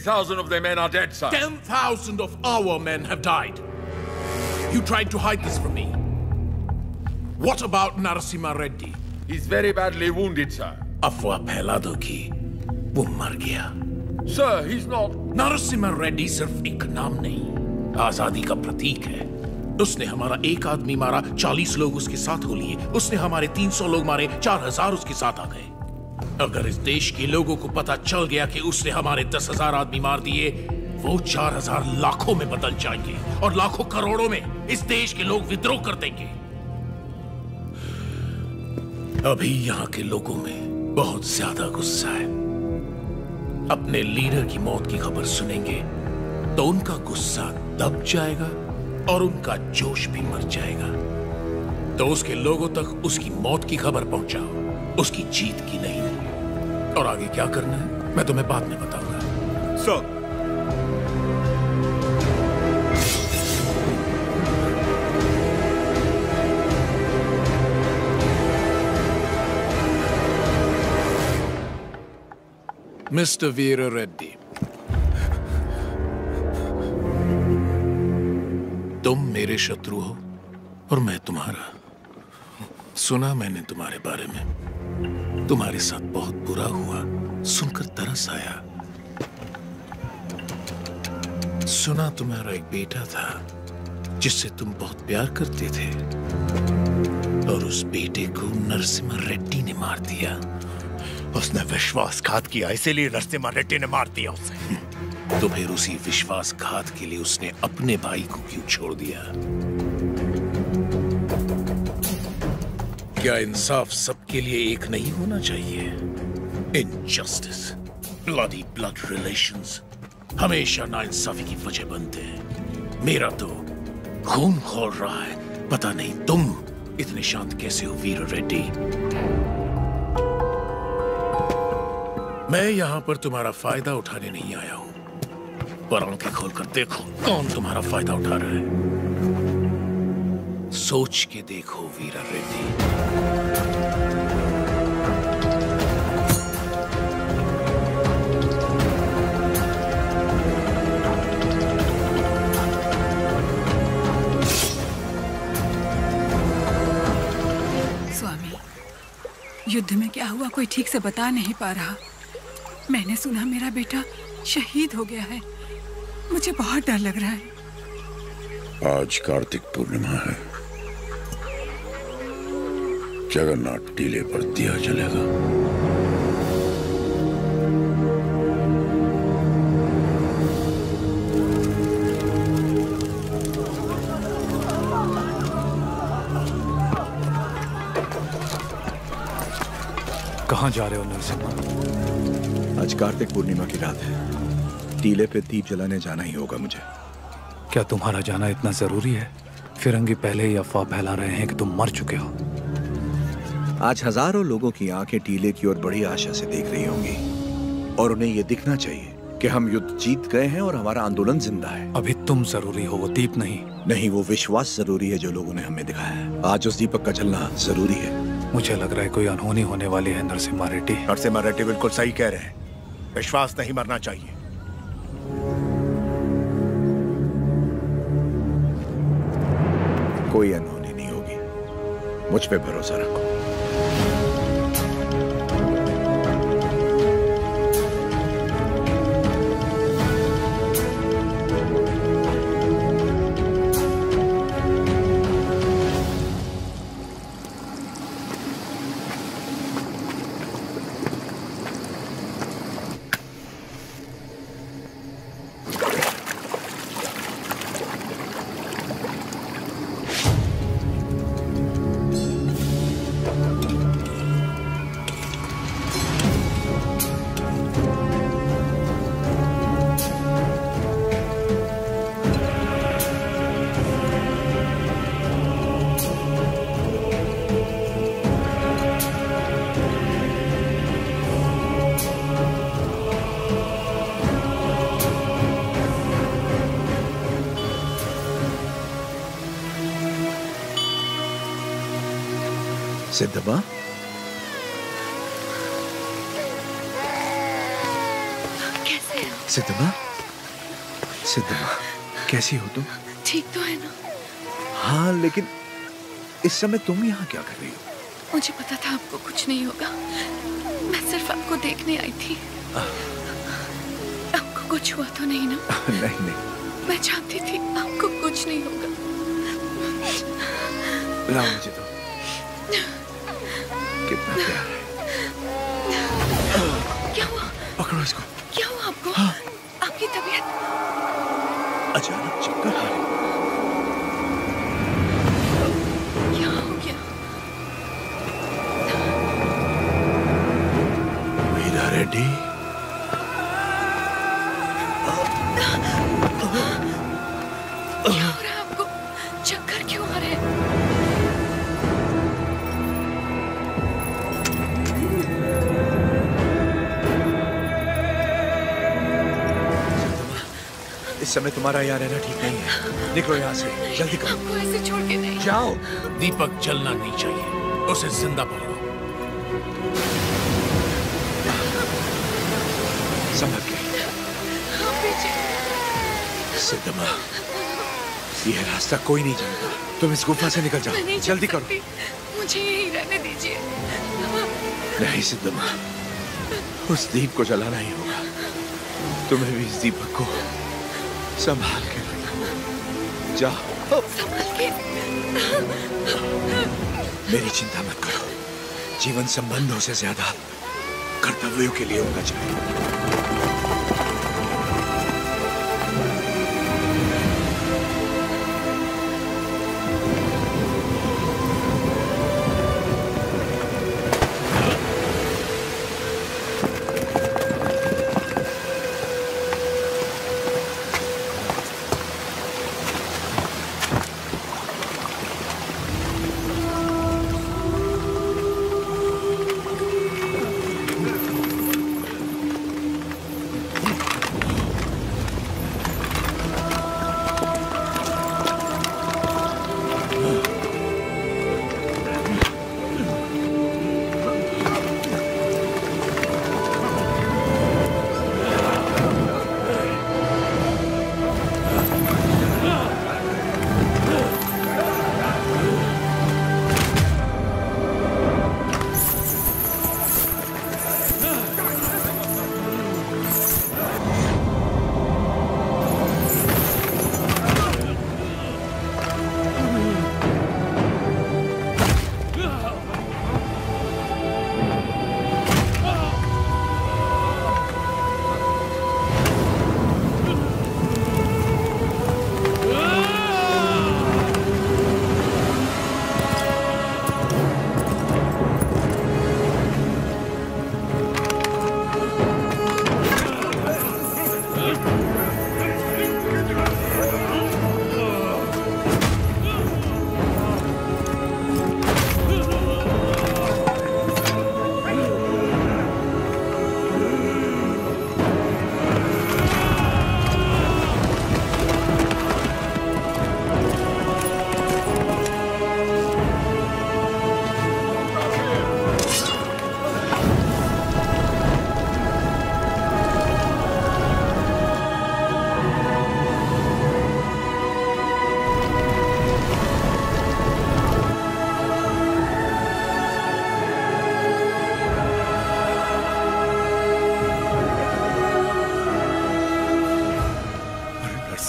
3,000 of their men are dead, sir. 10,000 of our men have died. You tried to hide this from me. What about Narasimha Reddy? He's very badly wounded, sir. Afwa फैला दो कि वो मर गया sir he is not Narasimha Reddy सिर्फ़ एक नाम नहीं आज़ादी का प्रतीक है उसने हमारा एक आदमी मारा चालीस लोग उसके साथ हो लिए उसने हमारे तीन सौ लोग मारे चार हज़ार उसके साथ आ गए अगर इस देश के लोगों को पता चल गया कि उसने हमारे दस हज़ार आदमी मार दिए, वो चार हज़ार लाखों में बदल जाएँगे और लाखों करोड़ों में इस देश के लोग विद्रोह कर देंगे। अभी यहाँ के लोगों में बहुत ज़्यादा गुस्सा है। अपने लीडर की मौत की खबर सुनेंगे तो उनका गुस्सा दब जाएगा और उनका जोश भी मर जाएगा। तो उसके लोगों तक उसकी मौत की खबर पहुंचाओ, उसकी जीत की नहीं। और आगे क्या करना है मैं तुम्हें बाद में बताऊँगा। सर। मिस्टर वीर रेड्डी तुम मेरे शत्रु हो और मैं तुम्हारा। सुना मैंने तुम्हारे बारे में। तुम्हारे साथ बहुत बुरा हुआ सुनकर तरस आया। सुना तुम्हारा एक बेटा था जिससे तुम बहुत प्यार करते थे और उस बेटे को नरसिम्हा रेड्डी ने मार दिया। उसने विश्वासघात किया इसीलिए नरसिम्हा रेड्डी ने मार दिया उसे। तो फिर उसी विश्वासघात के लिए उसने अपने भाई को क्यों छोड़ दिया? क्या इंसाफ सबके लिए एक नहीं होना चाहिए? इनजस्टिस ब्लडी ब्लड रिलेशंस हमेशा नाइंसाफी की वजह बनते हैं। मेरा तो खून खोल रहा है। पता नहीं तुम इतने शांत कैसे हो, वीर रेड्डी? मैं यहाँ पर तुम्हारा फ़ायदा उठाने नहीं आया हूँ। पर आँखें खोलकर देखो कौन तुम्हारा फ़ायदा उठा रहा है। सोच के देखो, वीरा रेड्डी। युद्ध में क्या हुआ कोई ठीक से बता नहीं पा रहा। मैंने सुना मेरा बेटा शहीद हो गया है। मुझे बहुत डर लग रहा है। आज कार्तिक पूर्णिमा है। जगन्नाथ टीले पर दिया जलेगा। कहाँ जा रहे हो नरसिम्हा? आज कार्तिक पूर्णिमा की रात है। टीले पे दीप जलाने जाना ही होगा मुझे। क्या तुम्हारा जाना इतना ज़रूरी है? फिरंगी पहले ही अफवाह फैला रहे हैं कि तुम मर चुके हो। आज हज़ारों लोगों की आँखें टीले की ओर बड़ी आशा से देख रही होंगी। और उन्हें यह दिखना चाहिए कि हम युद्ध जीत गए हैं और हमारा आंदोलन ज़िंदा है। अभी तुम ज़रूरी हो वो दीप नहीं। नहीं वो विश्वास ज़रूरी है जो लोगों ने हमें दिखाया है। आज उस दीपक का जलना ज़रूरी है। मुझे लग रहा है कोई अनहोनी होने वाली है नरसिम्हा रेड्डी। नरसिम्हा रेड्डी बिल्कुल सही कह रहे हैं। विश्वास नहीं मरना चाहिए। कोई अनहोनी नहीं होगी। मुझ पे भरोसा रखो। कैसे हो? सिद्धमा सिद्धमा कैसी हो तुम? ठीक तो है ना? हाँ लेकिन इस समय तुम यहाँ क्या कर रही हो? मुझे पता था आपको कुछ नहीं होगा। मैं सिर्फ़ आपको देखने आई थी। आपको कुछ हुआ तो नहीं ना? [LAUGHS] नहीं नहीं। मैं जानती थी आपको कुछ नहीं होगा। लाओ मुझे तो कितना प्यार [LAUGHS] इस समय तुम्हारा यहाँ रहना ठीक नहीं है। निकलो यहाँ से जल्दी करो। आपको ऐसे छोड़ के नहीं। जाओ। दीपक जलना नहीं चाहिए। उसे ज़िंदा पकड़ो। संभल के हाँ, सिद्धमा यह रास्ता कोई नहीं जानता। तुम इस गुफा से निकल जाओ। जल्दी करो। मुझे यहीं रहने दीजिए। नहीं सिद्धमा उस दीप को जलाना ही होगा। तुम्हें भी इस दीपक को संभाल के जाओ संभाल के मेरी चिंता मत करो। जीवन संबंधों से ज़्यादा कर्तव्यों के लिए होना चाहिए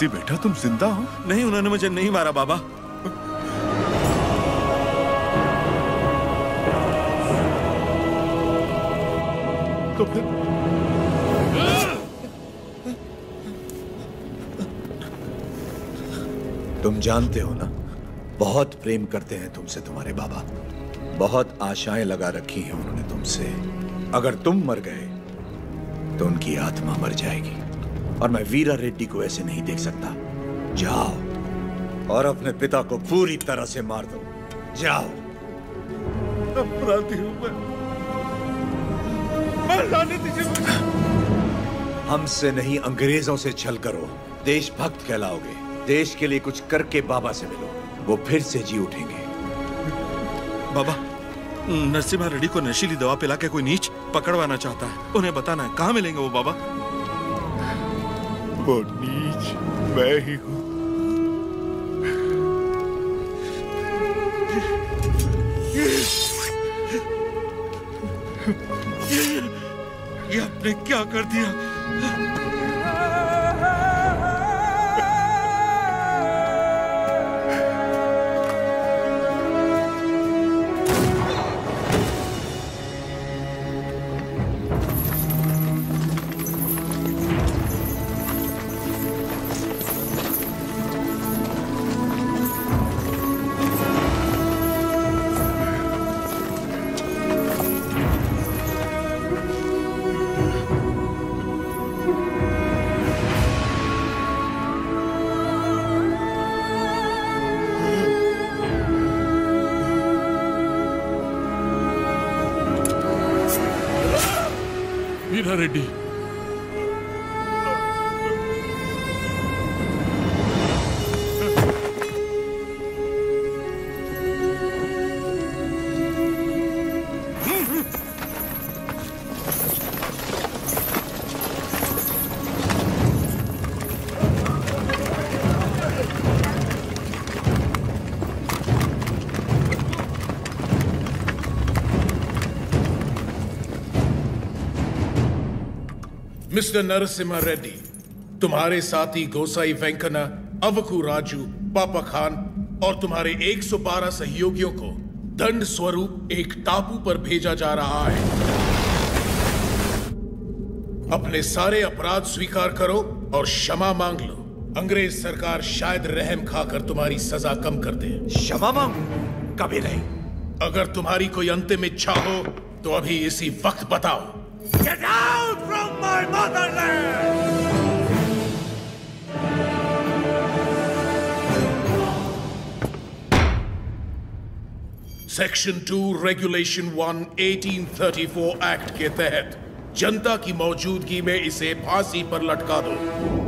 नरसी बेटा तुम ज़िंदा हो? नहीं उन्होंने मुझे नहीं मारा बाबा। तो फिर? तुम जानते हो ना बहुत प्रेम करते हैं तुमसे तुम्हारे बाबा। बहुत आशाएँ लगा रखी हैं उन्होंने तुमसे। अगर तुम मर गए तो उनकी आत्मा मर जाएगी। और मैं वीरा रेड्डी को ऐसे नहीं देख सकता। जाओ और अपने पिता को पूरी तरह से मार दो। जाओ। अपराधी हूँ मैं। हमसे नहीं अंग्रेज़ों से छल करो। देशभक्त कहलाओगे। देश के लिए कुछ करके बाबा से मिलो। वो फिर से जी उठेंगे। बाबा नरसिम्हा रेड्डी को नशीली दवा पिला के कोई नीच पकड़वाना चाहता है। उन्हें बताना है कहाँ मिलेंगे वो बाबा? वो नीच मैं ही हूँ ये आपने क्या कर दिया? मिस्टर नरसिम्हा रेड्डी तुम्हारे साथी गोसाई वेंकना अवकू राजू पापा खान और तुम्हारे 112 सहयोगियों को दंड स्वरूप एक टापू पर भेजा जा रहा है। अपने सारे अपराध स्वीकार करो और क्षमा मांग लो। अंग्रेज़ सरकार शायद रहम खाकर तुम्हारी सजा कम कर दे। क्षमा मांग? कभी नहीं। अगर तुम्हारी कोई अंतिम इच्छा हो तो अभी इसी वक्त बताओ। Section two regulation one 1834 act के तहत जनता की मौजूदगी में इसे फांसी पर लटका दो।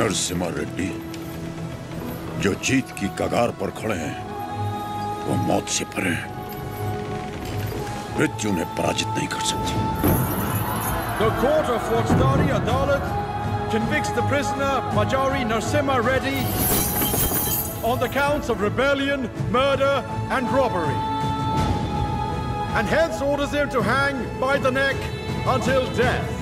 नरसिम्हा रेड्डी जो जीत की कगार पर खड़े हैं वो मौत से परे हैं मृत्यु ने पराजित नहीं कर सकती The court of Fauxdari Adalat convicts the prisoner Majari Narsimha Reddy on the counts of rebellion, murder, and robbery, and hence orders him to hang by the neck until death.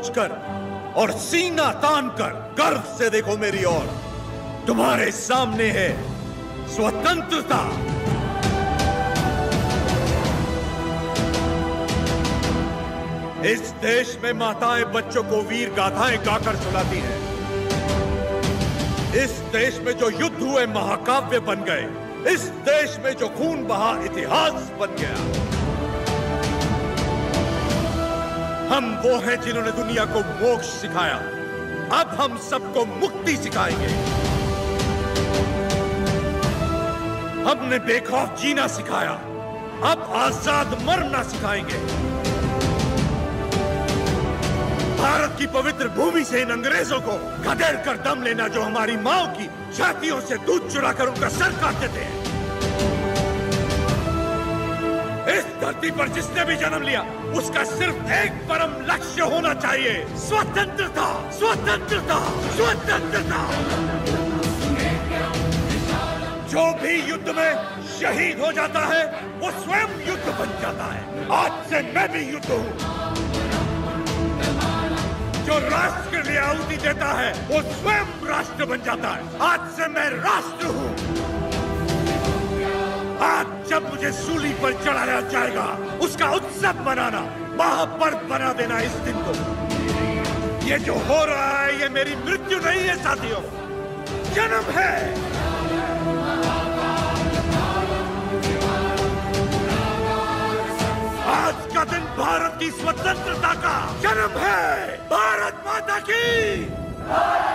आँसू पोंछ कर और सीना तान कर गर्व से देखो मेरी ओर। तुम्हारे सामने है स्वतंत्रता। इस देश में माताएँ बच्चों को वीर गाथाएँ गाकर सुनाती हैं। इस देश में जो युद्ध हुए महाकाव्य बन गए, इस देश में जो खून बहा इतिहास बन गया। हम वो हैं जिन्होंने दुनिया को मोक्ष सिखाया। अब हम सबको मुक्ति सिखाएँगे। हमने बेखौफ जीना सिखाया। अब आज़ाद मरना सिखाएँगे। भारत की पवित्र भूमि से इन अंग्रेज़ों को खदेड़ कर दम लेना जो हमारी माओ की छातियों से दूध चुराकर उनका सर काट देते धरती पर जिसने भी जन्म लिया, उसका सिर्फ़ एक परम लक्ष्य होना चाहिए। स्वतंत्रता स्वतंत्रता स्वतंत्रता। जो भी युद्ध में शहीद हो जाता है, वो स्वयं युद्ध बन जाता है। आज से मैं भी युद्ध हूँ। जो राष्ट्र के लिए आहुति देता है, वो स्वयं राष्ट्र बन जाता है। आज से मैं राष्ट्र हूँ। आज जब मुझे सूली पर चढ़ाया जाएगा, उसका उत्सव बनाना महापर्व बना देना इस दिन को। ये जो हो रहा है, ये मेरी मृत्यु नहीं है, साथियों। जन्म है। आज का दिन भारत की स्वतंत्रता का जन्म है। भारत माता की। भारत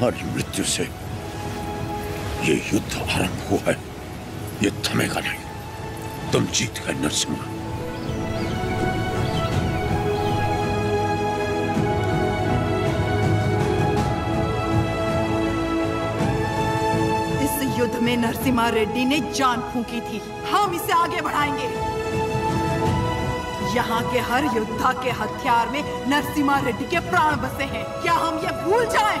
तुम्हारी मृत्यु से ये युद्ध आरंभ हुआ है। ये थमेगा नहीं। तुम जीत गए नरसिम्हा इस युद्ध में नरसिम्हा रेड्डी ने जान फूंकी थी। हम इसे आगे बढ़ाएँगे। यहाँ के हर योद्धा के हथियार में नरसिम्हा रेड्डी के प्राण बसे हैं क्या हम ये भूल जाएँ?